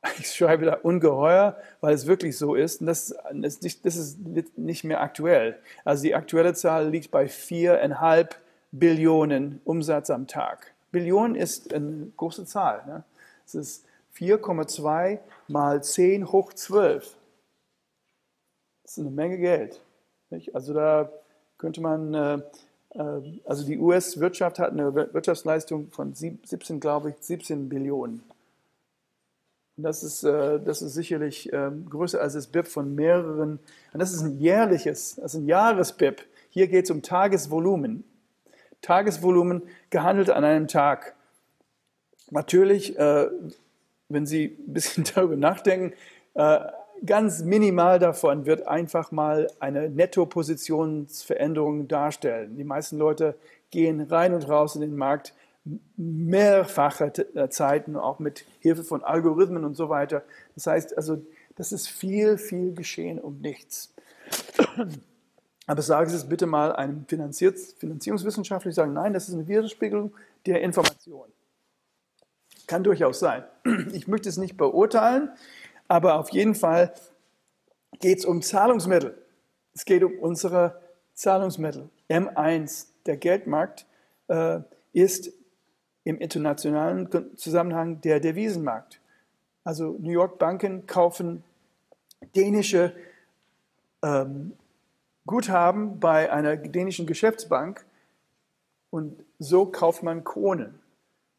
ich schreibe da ungeheuer, weil es wirklich so ist. Und das, das, nicht, das ist nicht mehr aktuell. Also die aktuelle Zahl liegt bei viereinhalb Billionen Umsatz am Tag. Billionen ist eine große Zahl. Ne? Es ist 4,2 mal 10 hoch 12. Das ist eine Menge Geld. Nicht? Also da könnte man, äh, also die US-Wirtschaft hat eine Wirtschaftsleistung von 17, glaube ich, 17 Billionen. Und das ist, äh, das ist sicherlich ähm, größer als das BIP von mehreren. Und das ist ein jährliches, das ist ein Jahres-BIP. Hier geht es um Tagesvolumen. Tagesvolumen gehandelt an einem Tag. Natürlich, wenn Sie ein bisschen darüber nachdenken, ganz minimal davon wird einfach mal eine Nettopositionsveränderung darstellen. Die meisten Leute gehen rein und raus in den Markt mehrfache äh, Zeiten, auch mit Hilfe von Algorithmen und so weiter. Das heißt also, das ist viel, viel geschehen um nichts. Aber sagen Sie es bitte mal einem Finanzierungswissenschaftler, sagen, nein, das ist eine Widerspiegelung der Information. Kann durchaus sein. Ich möchte es nicht beurteilen. Aber auf jeden Fall geht es um Zahlungsmittel. Es geht um unsere Zahlungsmittel. M1, der Geldmarkt, äh, ist im internationalen Zusammenhang der Devisenmarkt. Also New York Banken kaufen dänische ähm, Guthaben bei einer dänischen Geschäftsbank und so kauft man Kronen.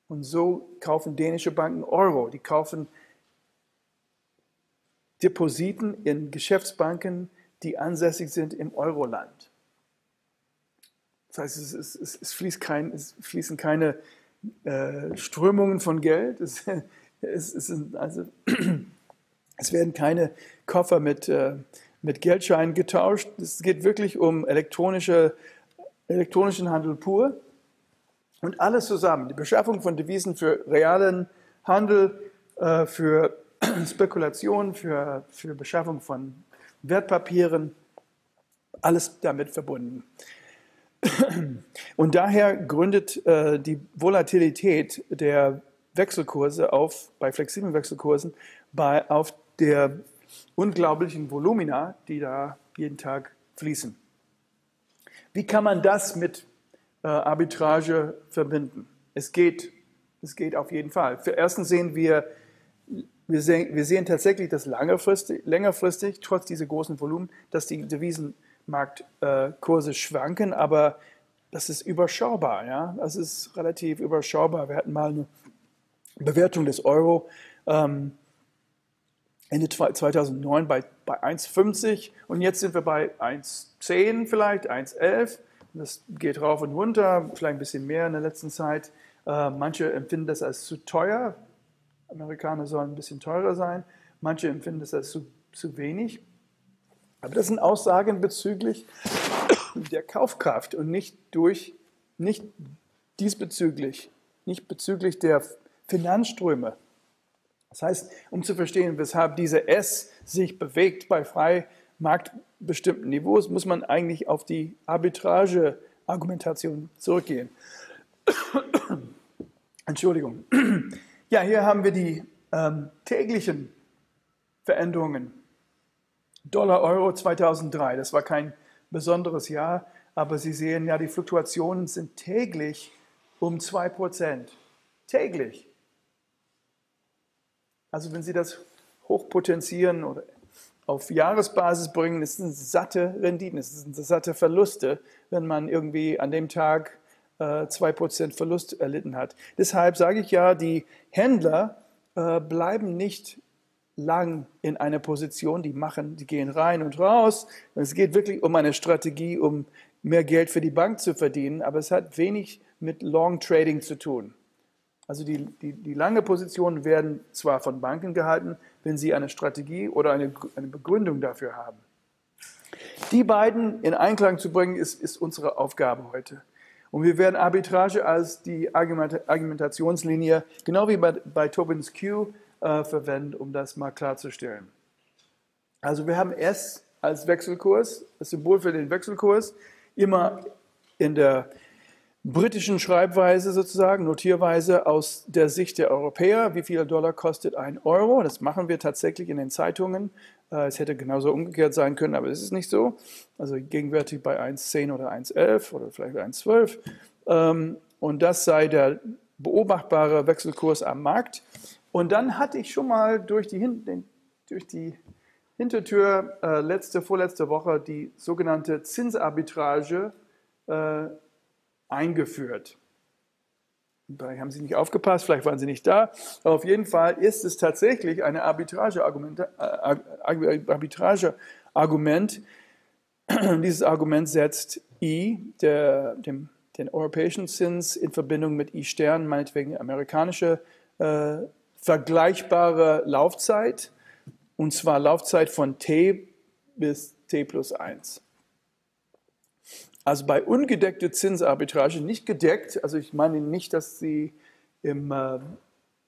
Und so kaufen dänische Banken Euro. Die kaufen Depositen in Geschäftsbanken, die ansässig sind im Euroland. Das heißt, es, es, es, fließt kein, es fließen keine äh, Strömungen von Geld. Es, also, es, werden keine Koffer mit, äh, mit Geldscheinen getauscht. Es geht wirklich um elektronische, elektronischen Handel pur. Und alles zusammen, die Beschaffung von Devisen für realen Handel, äh, für Spekulation, für, für Beschaffung von Wertpapieren, alles damit verbunden. Und daher gründet äh, die Volatilität der Wechselkurse auf, bei flexiblen Wechselkursen bei, auf der unglaublichen Volumina, die da jeden Tag fließen. Wie kann man das mit äh, Arbitrage verbinden? Es geht, es geht auf jeden Fall. Für erstens sehen wir wir sehen, wir sehen tatsächlich, dass längerfristig, längerfristig, trotz dieser großen Volumen, dass die Devisenmarktkurse schwanken, aber das ist überschaubar. Ja? Das ist relativ überschaubar. Wir hatten mal eine Bewertung des Euro ähm, Ende 2009 bei, bei 1,50 und jetzt sind wir bei 1,10 vielleicht, 1,11. Das geht rauf und runter, vielleicht ein bisschen mehr in der letzten Zeit. Äh, manche empfinden das als zu teuer, Amerikaner sollen ein bisschen teurer sein. Manche empfinden das als zu, zu wenig. Aber das sind Aussagen bezüglich der Kaufkraft und nicht durch, nicht diesbezüglich nicht bezüglich der Finanzströme. Das heißt, um zu verstehen, weshalb diese S sich bewegt bei frei marktbestimmten Niveaus, muss man eigentlich auf die Arbitrage-Argumentation zurückgehen. Entschuldigung. Ja, hier haben wir die ähm, täglichen Veränderungen. Dollar, Euro 2003, das war kein besonderes Jahr, aber Sie sehen ja, die Fluktuationen sind täglich um 2%. Täglich. Also wenn Sie das hochpotenzieren oder auf Jahresbasis bringen, ist es satte Renditen, es sind satte Verluste, wenn man irgendwie an dem Tag äh, 2% Verlust erlitten hat. Deshalb sage ich ja, die Händler äh, bleiben nicht lang in einer Position, die machen, die gehen rein und raus. Es geht wirklich um eine Strategie, um mehr Geld für die Bank zu verdienen, aber es hat wenig mit Long Trading zu tun. Also die, die, die lange Positionen werden zwar von Banken gehalten, wenn sie eine Strategie oder eine, eine Begründung dafür haben. Die beiden in Einklang zu bringen, ist, ist unsere Aufgabe heute. Und wir werden Arbitrage als die Argumentationslinie, genau wie bei, bei Tobin's Q, äh, verwenden, um das mal klarzustellen. Also wir haben S als Wechselkurs, das Symbol für den Wechselkurs, immer in der britischen Schreibweise sozusagen, Notierweise aus der Sicht der Europäer. Wie viel Dollar kostet ein Euro? Das machen wir tatsächlich in den Zeitungen. Äh, es hätte genauso umgekehrt sein können, aber es ist nicht so. Also gegenwärtig bei 1,10 oder 1,11 oder vielleicht 1,12. Ähm, und das sei der beobachtbare Wechselkurs am Markt. Und dann hatte ich schon mal durch die, durch die Hintertür äh, letzte, vorletzte Woche die sogenannte Zinsarbitrage äh, eingeführt. Vielleicht haben Sie nicht aufgepasst, vielleicht waren Sie nicht da. Aber auf jeden Fall ist es tatsächlich ein Arbitrageargument. Äh. Dieses Argument setzt I, der, dem, den europäischen Zins, in Verbindung mit I Stern, meinetwegen amerikanische äh, vergleichbare Laufzeit, und zwar Laufzeit von t bis t plus 1. Also bei ungedeckter Zinsarbitrage, nicht gedeckt, also ich meine nicht, dass Sie im, äh,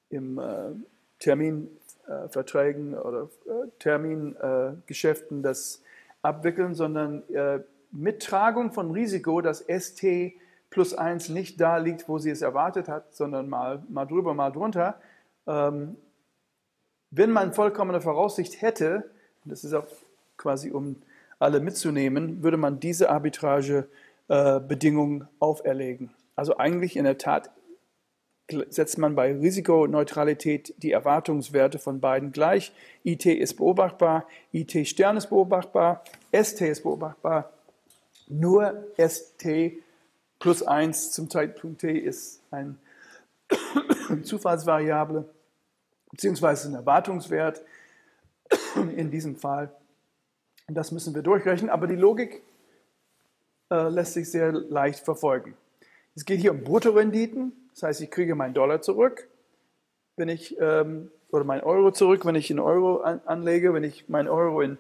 im äh, Terminverträgen äh, oder äh, Termingeschäften das abwickeln, sondern äh, mit Tragung von Risiko, dass ST plus 1 nicht da liegt, wo sie es erwartet hat, sondern mal, mal drüber, mal drunter, ähm, wenn man vollkommene Voraussicht hätte, das ist auch quasi um alle mitzunehmen, würde man diese Arbitragebedingungen äh, auferlegen. Also eigentlich in der Tat setzt man bei Risikoneutralität die Erwartungswerte von beiden gleich. IT ist beobachtbar, IT Stern ist beobachtbar, ST ist beobachtbar. Nur ST plus 1 zum Zeitpunkt T ist ein Zufallsvariable beziehungsweise ein Erwartungswert in diesem Fall. Das müssen wir durchrechnen, aber die Logik äh, lässt sich sehr leicht verfolgen. Es geht hier um Bruttorenditen, das heißt, ich kriege meinen Dollar zurück, wenn ich ähm, oder mein Euro zurück, wenn ich in Euro an, anlege, wenn ich meinen Euro in,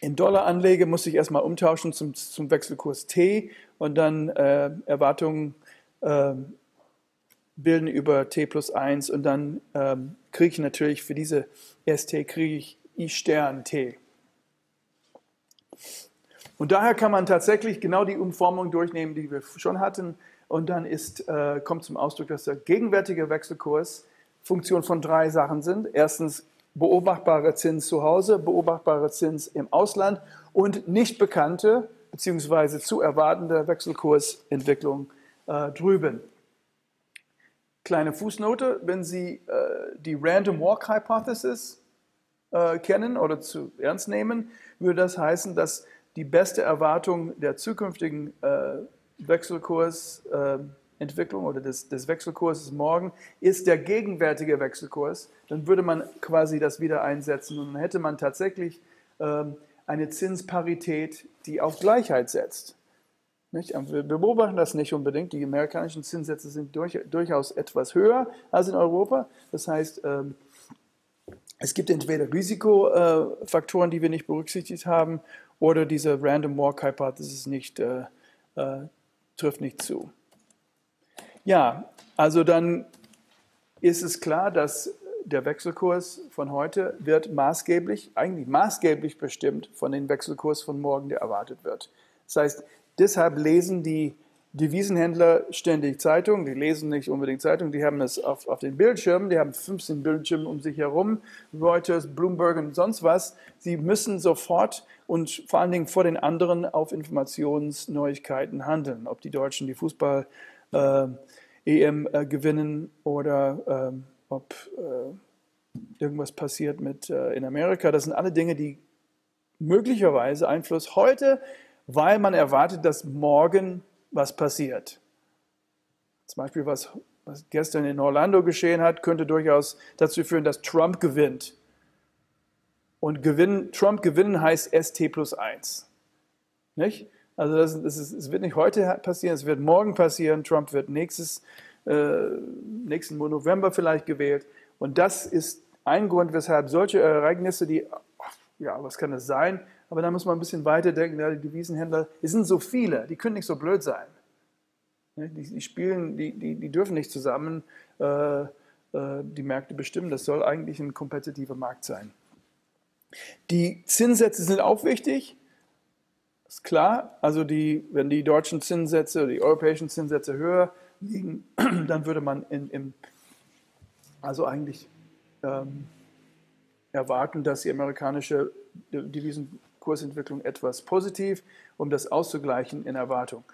in Dollar anlege, muss ich erstmal umtauschen zum, zum Wechselkurs T. Und dann äh, Erwartungen äh, bilden über t plus 1 und dann ähm, kriege ich natürlich für diese ST kriege ich I Stern T. Und daher kann man tatsächlich genau die Umformung durchnehmen, die wir schon hatten. Und dann ist, äh, kommt zum Ausdruck, dass der gegenwärtige Wechselkurs Funktion von drei Sachen sind. Erstens beobachtbare Zins zu Hause, beobachtbare Zins im Ausland und nicht bekannte bzw. zu erwartende Wechselkursentwicklung äh, drüben. Kleine Fußnote, wenn Sie äh, die Random Walk Hypothesis äh, kennen oder zu ernst nehmen, würde das heißen, dass die beste Erwartung der zukünftigen äh, Wechselkursentwicklung oder des, des Wechselkurses morgen ist der gegenwärtige Wechselkurs. Dann würde man quasi das wieder einsetzen und dann hätte man tatsächlich ähm, eine Zinsparität, die auf Gleichheit setzt. Nicht? Wir beobachten das nicht unbedingt. Die amerikanischen Zinssätze sind durch, durchaus etwas höher als in Europa. Das heißt, ähm, es gibt entweder Risikofaktoren, die wir nicht berücksichtigt haben, oder diese Random Walk Hypothesis nicht, äh, äh, trifft nicht zu. Ja, Also dann ist es klar, dass der Wechselkurs von heute wird maßgeblich, eigentlich maßgeblich bestimmt von dem Wechselkurs von morgen, der erwartet wird. Das heißt, deshalb lesen die Devisenhändler ständig Zeitung, die lesen nicht unbedingt Zeitung, die haben es auf, auf den Bildschirmen, die haben 15 Bildschirme um sich herum, Reuters, Bloomberg und sonst was. Sie müssen sofort und vor allen Dingen vor den anderen auf Informationsneuigkeiten handeln, ob die Deutschen die Fußball äh, EM äh, gewinnen oder äh, ob äh, irgendwas passiert mit äh, in Amerika. Das sind alle Dinge, die möglicherweise Einfluss heute, weil man erwartet, dass morgen was passiert. Zum Beispiel, was, was gestern in Orlando geschehen hat, könnte durchaus dazu führen, dass Trump gewinnt. Und gewinnen, Trump gewinnen heißt ST plus 1. Nicht? Also das, das ist, es wird nicht heute passieren, es wird morgen passieren. Trump wird nächstes, äh, nächsten November vielleicht gewählt. Und das ist ein Grund, weshalb solche Ereignisse, die, ja, was kann das sein? Aber da muss man ein bisschen weiterdenken. Ja, die Devisenhändler, es sind so viele, die können nicht so blöd sein. Die, die spielen, die, die, die, dürfen nicht zusammen äh, äh, die Märkte bestimmen. Das soll eigentlich ein kompetitiver Markt sein. Die Zinssätze sind auch wichtig. Ist klar. Also die, wenn die deutschen Zinssätze, die europäischen Zinssätze höher liegen, dann würde man in, im, also eigentlich ähm, erwarten, dass die amerikanische Devisen Kursentwicklung etwas positiv, um das auszugleichen in Erwartung.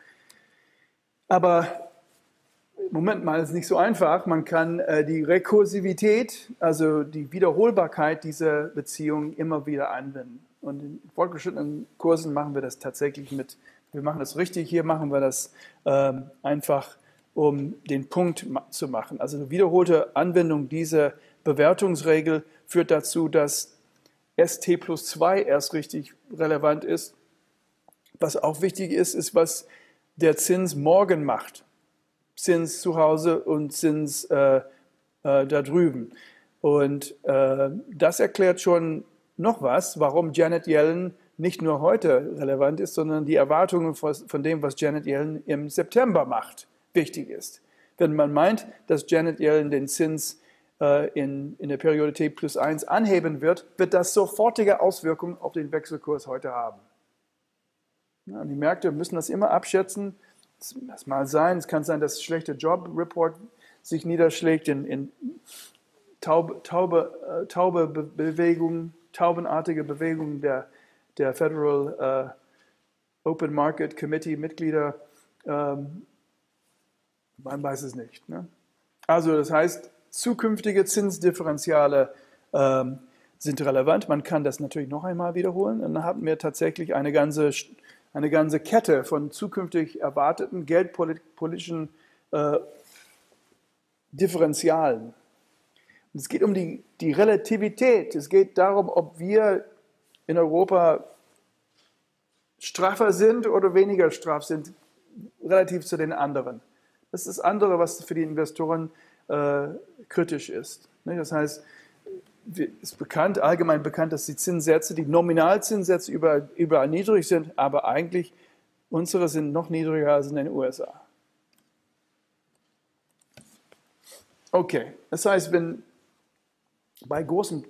Aber Moment mal, ist nicht so einfach. Man kann äh, die Rekursivität, also die Wiederholbarkeit dieser Beziehung immer wieder anwenden. Und in fortgeschrittenen Kursen machen wir das tatsächlich mit, wir machen das richtig, hier machen wir das äh, einfach, um den Punkt zu machen. Also eine wiederholte Anwendung dieser Bewertungsregel führt dazu, dass ST plus 2 erst richtig relevant ist. Was auch wichtig ist, ist, was der Zins morgen macht. Zins zu Hause und Zins äh, äh, da drüben. Und äh, das erklärt schon noch was, warum Janet Yellen nicht nur heute relevant ist, sondern die Erwartungen von dem, was Janet Yellen im September macht, wichtig ist. Wenn man meint, dass Janet Yellen den Zins in, in der Periode T plus 1 anheben wird, wird das sofortige Auswirkungen auf den Wechselkurs heute haben. Ja, die Märkte müssen das immer abschätzen. Das mal sein, es kann sein, dass schlechte Job-Report sich niederschlägt in, in taube, taube, äh, taube Bewegungen, taubenartige Bewegungen der, der Federal äh, Open Market Committee Mitglieder. Ähm, man weiß es nicht. Ne? Also das heißt, zukünftige Zinsdifferenziale ähm, sind relevant. Man kann das natürlich noch einmal wiederholen. Und dann haben wir tatsächlich eine ganze, eine ganze Kette von zukünftig erwarteten geldpolitischen äh, Differentialen. Und es geht um die, die Relativität. Es geht darum, ob wir in Europa straffer sind oder weniger straff sind relativ zu den anderen. Das ist das andere, was für die Investoren äh, kritisch ist. Das heißt, es ist bekannt, allgemein bekannt, dass die Zinssätze, die Nominalzinssätze überall, überall niedrig sind, aber eigentlich unsere sind noch niedriger als in den USA. Okay, das heißt, wenn bei großem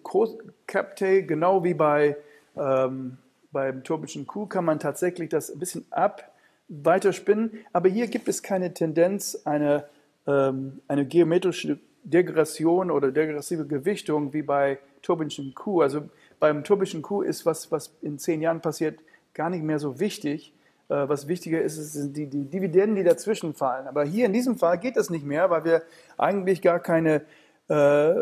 Cap Tay, genau wie bei, ähm, beim turbischen Q, kann man tatsächlich das ein bisschen ab weiterspinnen, aber hier gibt es keine Tendenz, eine eine geometrische Degression oder degressive Gewichtung wie bei turbischen Q. Also beim turbischen Q ist was, was in zehn Jahren passiert, gar nicht mehr so wichtig. Äh, was wichtiger ist, sind die, die Dividenden, die dazwischen fallen. Aber hier in diesem Fall geht das nicht mehr, weil wir eigentlich gar keine äh,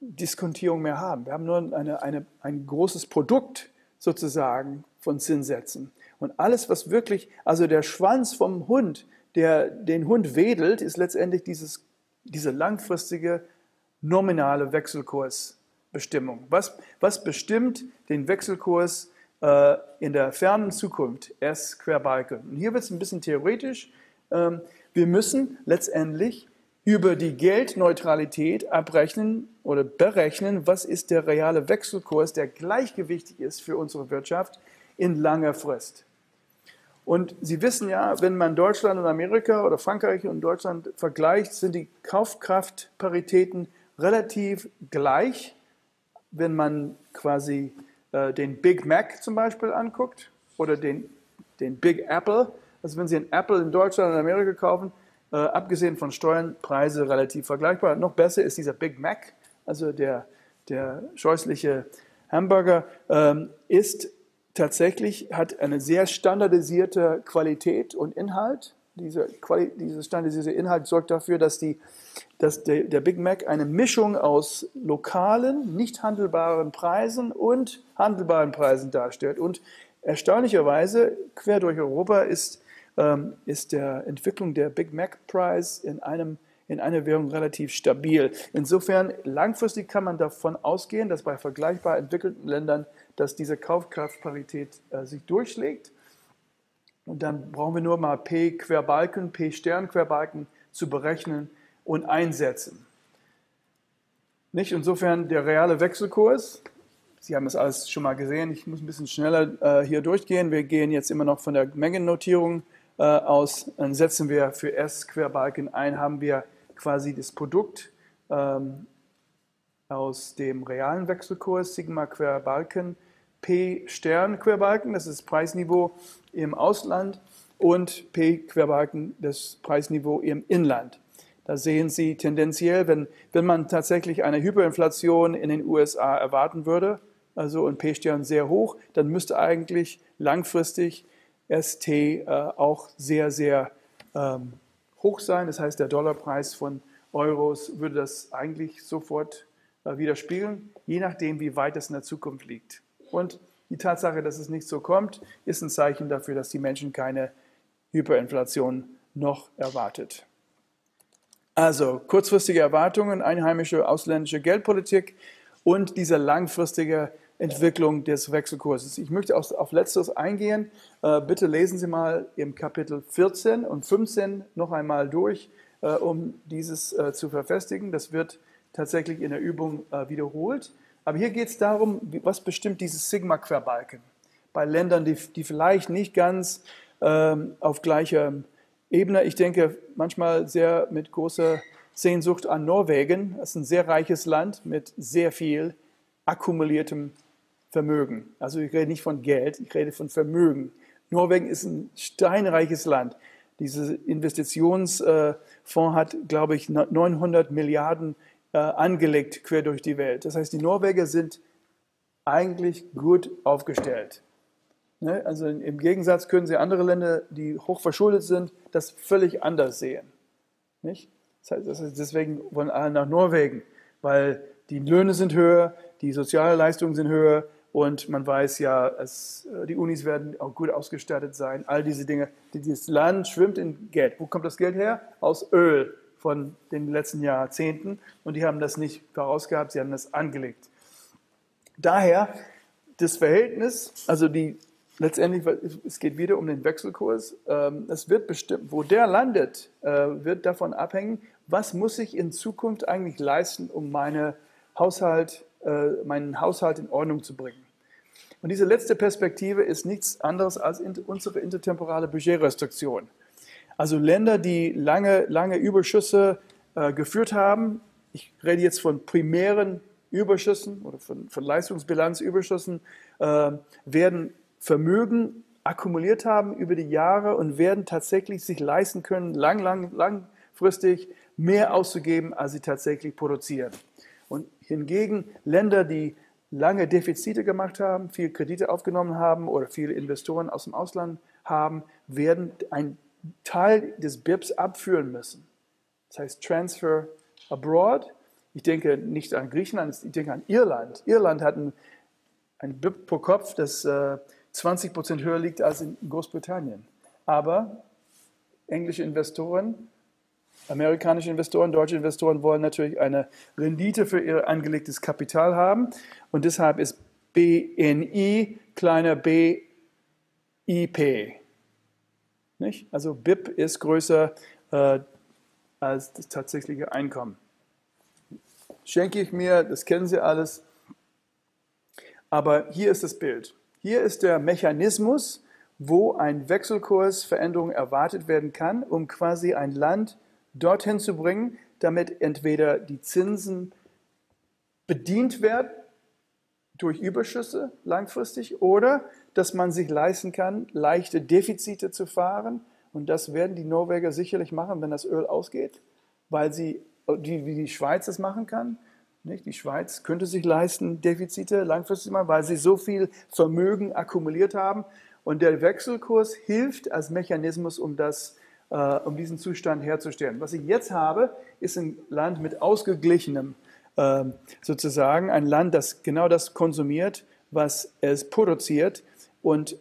Diskontierung mehr haben. Wir haben nur eine, eine, ein großes Produkt sozusagen von Zinssätzen. Und alles, was wirklich, also der Schwanz vom Hund, der den Hund wedelt, ist letztendlich dieses, diese langfristige nominale Wechselkursbestimmung. Was, was bestimmt den Wechselkurs äh, in der fernen Zukunft? S quer Balken. Und hier wird es ein bisschen theoretisch. Ähm, wir müssen letztendlich über die Geldneutralität abrechnen oder berechnen, was ist der reale Wechselkurs, der gleichgewichtig ist für unsere Wirtschaft in langer Frist. Und Sie wissen ja, wenn man Deutschland und Amerika oder Frankreich und Deutschland vergleicht, sind die Kaufkraftparitäten relativ gleich, wenn man quasi äh, den Big Mac zum Beispiel anguckt oder den, den Big Apple. Also wenn Sie einen Apple in Deutschland und Amerika kaufen, äh, abgesehen von Steuern, Preise relativ vergleichbar. Noch besser ist dieser Big Mac, also der, der scheußliche Hamburger, ähm, ist tatsächlich, hat eine sehr standardisierte Qualität und Inhalt. Diese, Quali diese standardisierte Inhalt sorgt dafür, dass, die, dass der, der Big Mac eine Mischung aus lokalen, nicht handelbaren Preisen und handelbaren Preisen darstellt. Und erstaunlicherweise, quer durch Europa ist ähm, ist der Entwicklung der Big Mac Price in, einem, in einer Währung relativ stabil. Insofern langfristig kann man davon ausgehen, dass bei vergleichbar entwickelten Ländern, dass diese Kaufkraftparität äh, sich durchschlägt. Und dann brauchen wir nur mal P Querbalken, P Stern Querbalken zu berechnen und einsetzen. Nicht? Insofern der reale Wechselkurs, Sie haben das alles schon mal gesehen, ich muss ein bisschen schneller äh, hier durchgehen. Wir gehen jetzt immer noch von der Mengennotierung äh, aus, dann setzen wir für S Querbalken ein, haben wir quasi das Produkt ähm, aus dem realen Wechselkurs Sigma Querbalken, P Stern Querbalken, das ist Preisniveau im Ausland und P Querbalken, das Preisniveau im Inland. Da sehen Sie tendenziell, wenn, wenn man tatsächlich eine Hyperinflation in den USA erwarten würde, also ein P-Stern sehr hoch, dann müsste eigentlich langfristig ST äh, auch sehr, sehr ähm, hoch sein. Das heißt, der Dollarpreis von Euros würde das eigentlich sofort äh, widerspiegeln, je nachdem, wie weit es in der Zukunft liegt. Und die Tatsache, dass es nicht so kommt, ist ein Zeichen dafür, dass die Menschen keine Hyperinflation noch erwartet. Also kurzfristige Erwartungen, einheimische, ausländische Geldpolitik und diese langfristige Entwicklung des Wechselkurses. Ich möchte auch auf Letzteres eingehen. Äh, bitte lesen Sie mal im Kapitel 14 und 15 noch einmal durch, äh, um dieses äh, zu verfestigen. Das wird tatsächlich in der Übung wiederholt. Aber hier geht es darum, was bestimmt dieses Sigma-Querbalken bei Ländern, die, die vielleicht nicht ganz ähm, auf gleicher Ebene, ich denke manchmal sehr mit großer Sehnsucht an Norwegen. Das ist ein sehr reiches Land mit sehr viel akkumuliertem Vermögen. Also ich rede nicht von Geld, ich rede von Vermögen. Norwegen ist ein steinreiches Land. Dieser Investitionsfonds hat, glaube ich, 900 Milliarden äh, angelegt quer durch die Welt. Das heißt, die Norweger sind eigentlich gut aufgestellt. Ne? Also im Gegensatz können sie andere Länder, die hoch verschuldet sind, das völlig anders sehen. Das heißt, deswegen wollen alle nach Norwegen, weil die Löhne sind höher, die Sozialleistungen sind höher, und man weiß ja, es, äh, die Unis werden auch gut ausgestattet sein. All diese Dinge. Dieses Land schwimmt in Geld. Wo kommt das Geld her? Aus Öl von den letzten Jahrzehnten. Und die haben das nicht vorausgehabt, sie haben das angelegt. Daher das Verhältnis, also die letztendlich, es geht wieder um den Wechselkurs. Ähm, es wird bestimmt, wo der landet, äh, wird davon abhängen, was muss ich in Zukunft eigentlich leisten, um meine Haushalt äh, meinen Haushalt in Ordnung zu bringen. Und diese letzte Perspektive ist nichts anderes als unsere intertemporale Budgetrestriktion. Also Länder, die lange, lange Überschüsse äh, geführt haben, ich rede jetzt von primären Überschüssen oder von, von Leistungsbilanzüberschüssen, äh, werden Vermögen akkumuliert haben über die Jahre und werden tatsächlich sich leisten können, lang, lang, langfristig mehr auszugeben, als sie tatsächlich produzieren. Und hingegen Länder, die lange Defizite gemacht haben, viel Kredite aufgenommen haben oder viele Investoren aus dem Ausland haben, werden einen Teil des BIPs abführen müssen. Das heißt Transfer Abroad. Ich denke nicht an Griechenland, ich denke an Irland. Irland hat ein, ein BIP pro Kopf, das äh, 20 Prozent höher liegt als in Großbritannien. Aber englische Investoren Amerikanische Investoren, deutsche Investoren wollen natürlich eine Rendite für ihr angelegtes Kapital haben und deshalb ist BNI kleiner BIP. Nicht? Also BIP ist größer äh, als das tatsächliche Einkommen. Schenke ich mir, das kennen Sie alles, aber hier ist das Bild. Hier ist der Mechanismus, wo ein Wechselkursveränderung erwartet werden kann, um quasi ein Land dorthin zu bringen, damit entweder die Zinsen bedient werden durch Überschüsse langfristig oder dass man sich leisten kann, leichte Defizite zu fahren. Und das werden die Norweger sicherlich machen, wenn das Öl ausgeht, weil sie, wie die Schweiz das machen kann. Nicht? Die Schweiz könnte sich leisten, Defizite langfristig machen, weil sie so viel Vermögen akkumuliert haben. Und der Wechselkurs hilft als Mechanismus, um, das, äh, um diesen Zustand herzustellen. Was ich jetzt habe, ist ein Land mit ausgeglichenem, äh, sozusagen ein Land, das genau das konsumiert, was es produziert. Und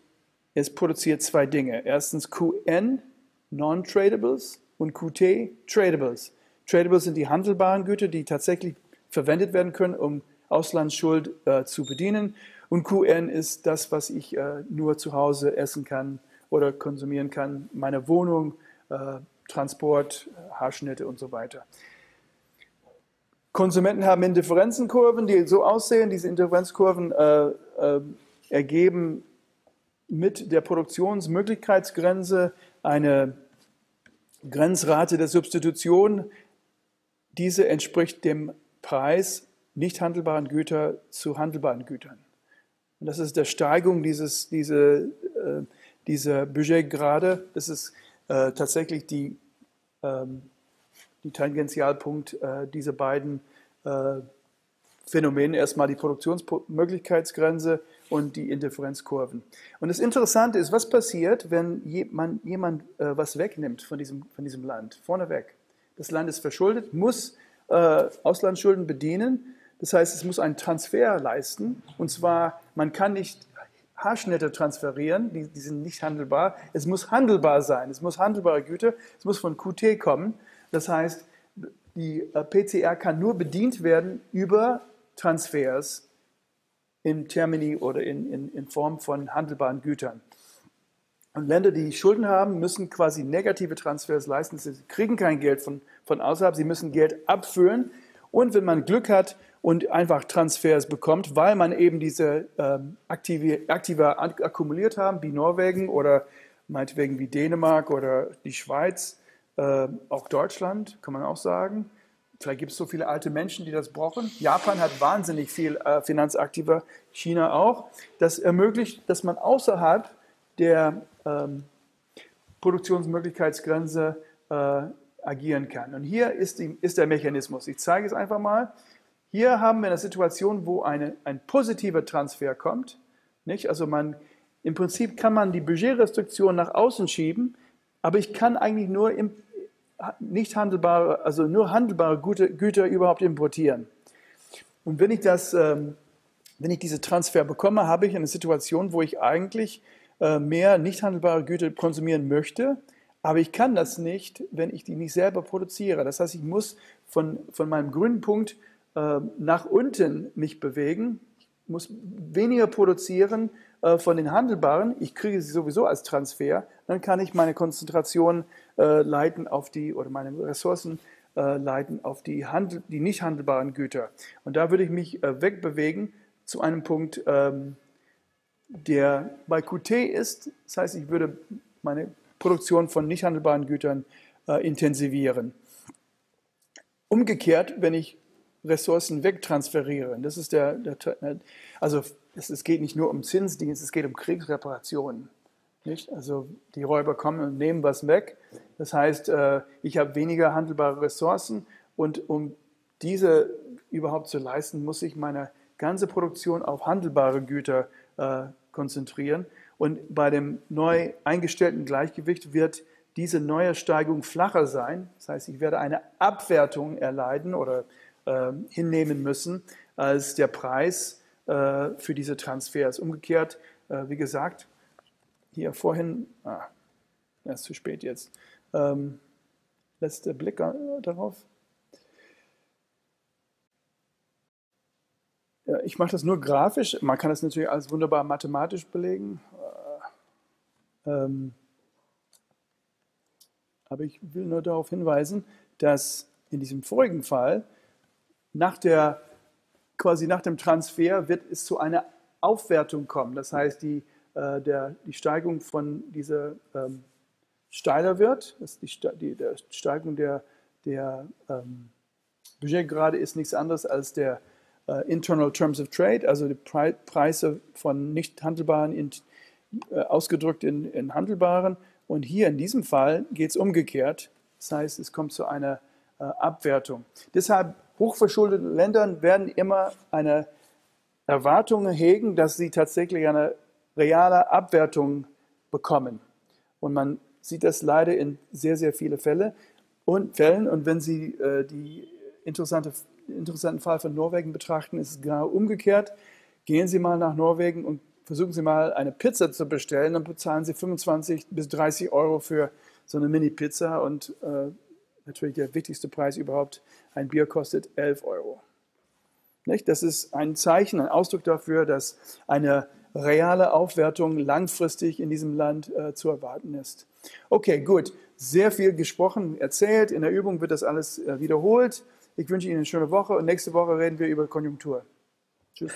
es produziert zwei Dinge. Erstens QN, Non-Tradables, und QT, Tradables. Tradables sind die handelbaren Güter, die tatsächlich verwendet werden können, um Auslandsschuld äh, zu bedienen. Und QN ist das, was ich äh, nur zu Hause essen kann oder konsumieren kann, meine Wohnung, äh, Transport, Haarschnitte und so weiter. Konsumenten haben Indifferenzenkurven, die so aussehen. Diese Indifferenzkurven äh, äh, ergeben mit der Produktionsmöglichkeitsgrenze eine Grenzrate der Substitution. Diese entspricht dem Preis nicht handelbaren Güter zu handelbaren Gütern. Und das ist der Steigung dieses, diese, äh, dieser Budgetgrade. Das ist äh, tatsächlich die, ähm, die Tangentialpunkt äh, dieser beiden äh, Phänomene. Erstmal die Produktionsmöglichkeitsgrenze und die Indifferenzkurven. Und das Interessante ist, was passiert, wenn jemand, jemand äh, was wegnimmt von diesem, von diesem Land, vorneweg. Das Land ist verschuldet, muss äh, Auslandsschulden bedienen. Das heißt, es muss einen Transfer leisten. Und zwar, man kann nicht Haarschnitte transferieren, die, die sind nicht handelbar. Es muss handelbar sein. Es muss handelbare Güter. Es muss von QT kommen. Das heißt, die äh, PCR kann nur bedient werden über Transfers in Termini oder in, in, in Form von handelbaren Gütern. Und Länder, die Schulden haben, müssen quasi negative Transfers leisten. Sie kriegen kein Geld von, von außerhalb, sie müssen Geld abführen. Und wenn man Glück hat und einfach Transfers bekommt, weil man eben diese ähm, aktive, aktiver akkumuliert haben, wie Norwegen oder meinetwegen wie Dänemark oder die Schweiz, äh, auch Deutschland, kann man auch sagen. Vielleicht gibt es so viele alte Menschen, die das brauchen. Japan hat wahnsinnig viel äh, Finanzaktiver, China auch. Das ermöglicht, dass man außerhalb der ähm, Produktionsmöglichkeitsgrenze äh, agieren kann. Und hier ist, die, ist, der Mechanismus. Ich zeige es einfach mal. Hier haben wir eine Situation, wo eine, ein positiver Transfer kommt. Nicht? Also man, im Prinzip kann man die Budgetrestriktion nach außen schieben, aber ich kann eigentlich nur im, nicht handelbare, also nur handelbare Güter, überhaupt importieren. Und wenn ich das, ähm, wenn ich diese Transfer bekomme, habe ich eine Situation, wo ich eigentlich äh, mehr nicht handelbare Güter konsumieren möchte, aber ich kann das nicht, wenn ich die nicht selber produziere. Das heißt, ich muss von, von meinem grünen Punkt äh, nach unten mich bewegen. Muss weniger produzieren äh, von den handelbaren. Ich kriege sie sowieso als Transfer. Dann kann ich meine Konzentration äh, leiten auf die oder meine Ressourcen äh, leiten auf die, Handel, die nicht handelbaren Güter. Und da würde ich mich äh, wegbewegen zu einem Punkt, ähm, der bei QT ist. Das heißt, ich würde meine Produktion von nicht handelbaren Gütern äh, intensivieren. Umgekehrt, wenn ich Ressourcen wegtransferiere, das ist der, der also es, es, geht nicht nur um Zinsdienst, es geht um Kriegsreparationen. Nicht? Also die Räuber kommen und nehmen was weg. Das heißt, äh, ich habe weniger handelbare Ressourcen und um diese überhaupt zu leisten, muss ich meine ganze Produktion auf handelbare Güter äh, konzentrieren. Und bei dem neu eingestellten Gleichgewicht wird diese neue Steigung flacher sein. Das heißt, ich werde eine Abwertung erleiden oder äh, hinnehmen müssen als der Preis äh, für diese Transfers. Umgekehrt, äh, wie gesagt, hier vorhin, ah, ist zu spät jetzt. Ähm, letzter Blick äh, darauf. Ich mache das nur grafisch. Man kann das natürlich alles wunderbar mathematisch belegen. Äh, ähm, aber ich will nur darauf hinweisen, dass in diesem vorigen Fall nach der, quasi nach dem Transfer wird es zu einer Aufwertung kommen. Das heißt, die, äh, der, die Steigung von dieser ähm, steiler wird. Das die, die der Steigung der, der ähm, Budgetgrade ist nichts anderes als der äh, Internal Terms of Trade, also die Pre Preise von nicht handelbaren in, äh, ausgedrückt in, in handelbaren. Und hier in diesem Fall geht es umgekehrt. Das heißt, es kommt zu einer äh, Abwertung. Deshalb hochverschuldete Länder werden immer eine Erwartung hegen, dass sie tatsächlich eine reale Abwertung bekommen. Und man sieht das leider in sehr, sehr viele Fälle und Fällen. Und wenn Sie äh, die interessante, interessanten Fall von Norwegen betrachten, ist es genau umgekehrt. Gehen Sie mal nach Norwegen und versuchen Sie mal eine Pizza zu bestellen, dann bezahlen Sie 25 bis 30 Euro für so eine Mini-Pizza und äh, natürlich der wichtigste Preis überhaupt, ein Bier kostet 11 Euro. Nicht? Das ist ein Zeichen, ein Ausdruck dafür, dass eine reale Aufwertung langfristig in diesem Land äh, zu erwarten ist. Okay, gut. Sehr viel gesprochen, erzählt. In der Übung wird das alles äh, wiederholt. Ich wünsche Ihnen eine schöne Woche und nächste Woche reden wir über Konjunktur. Tschüss.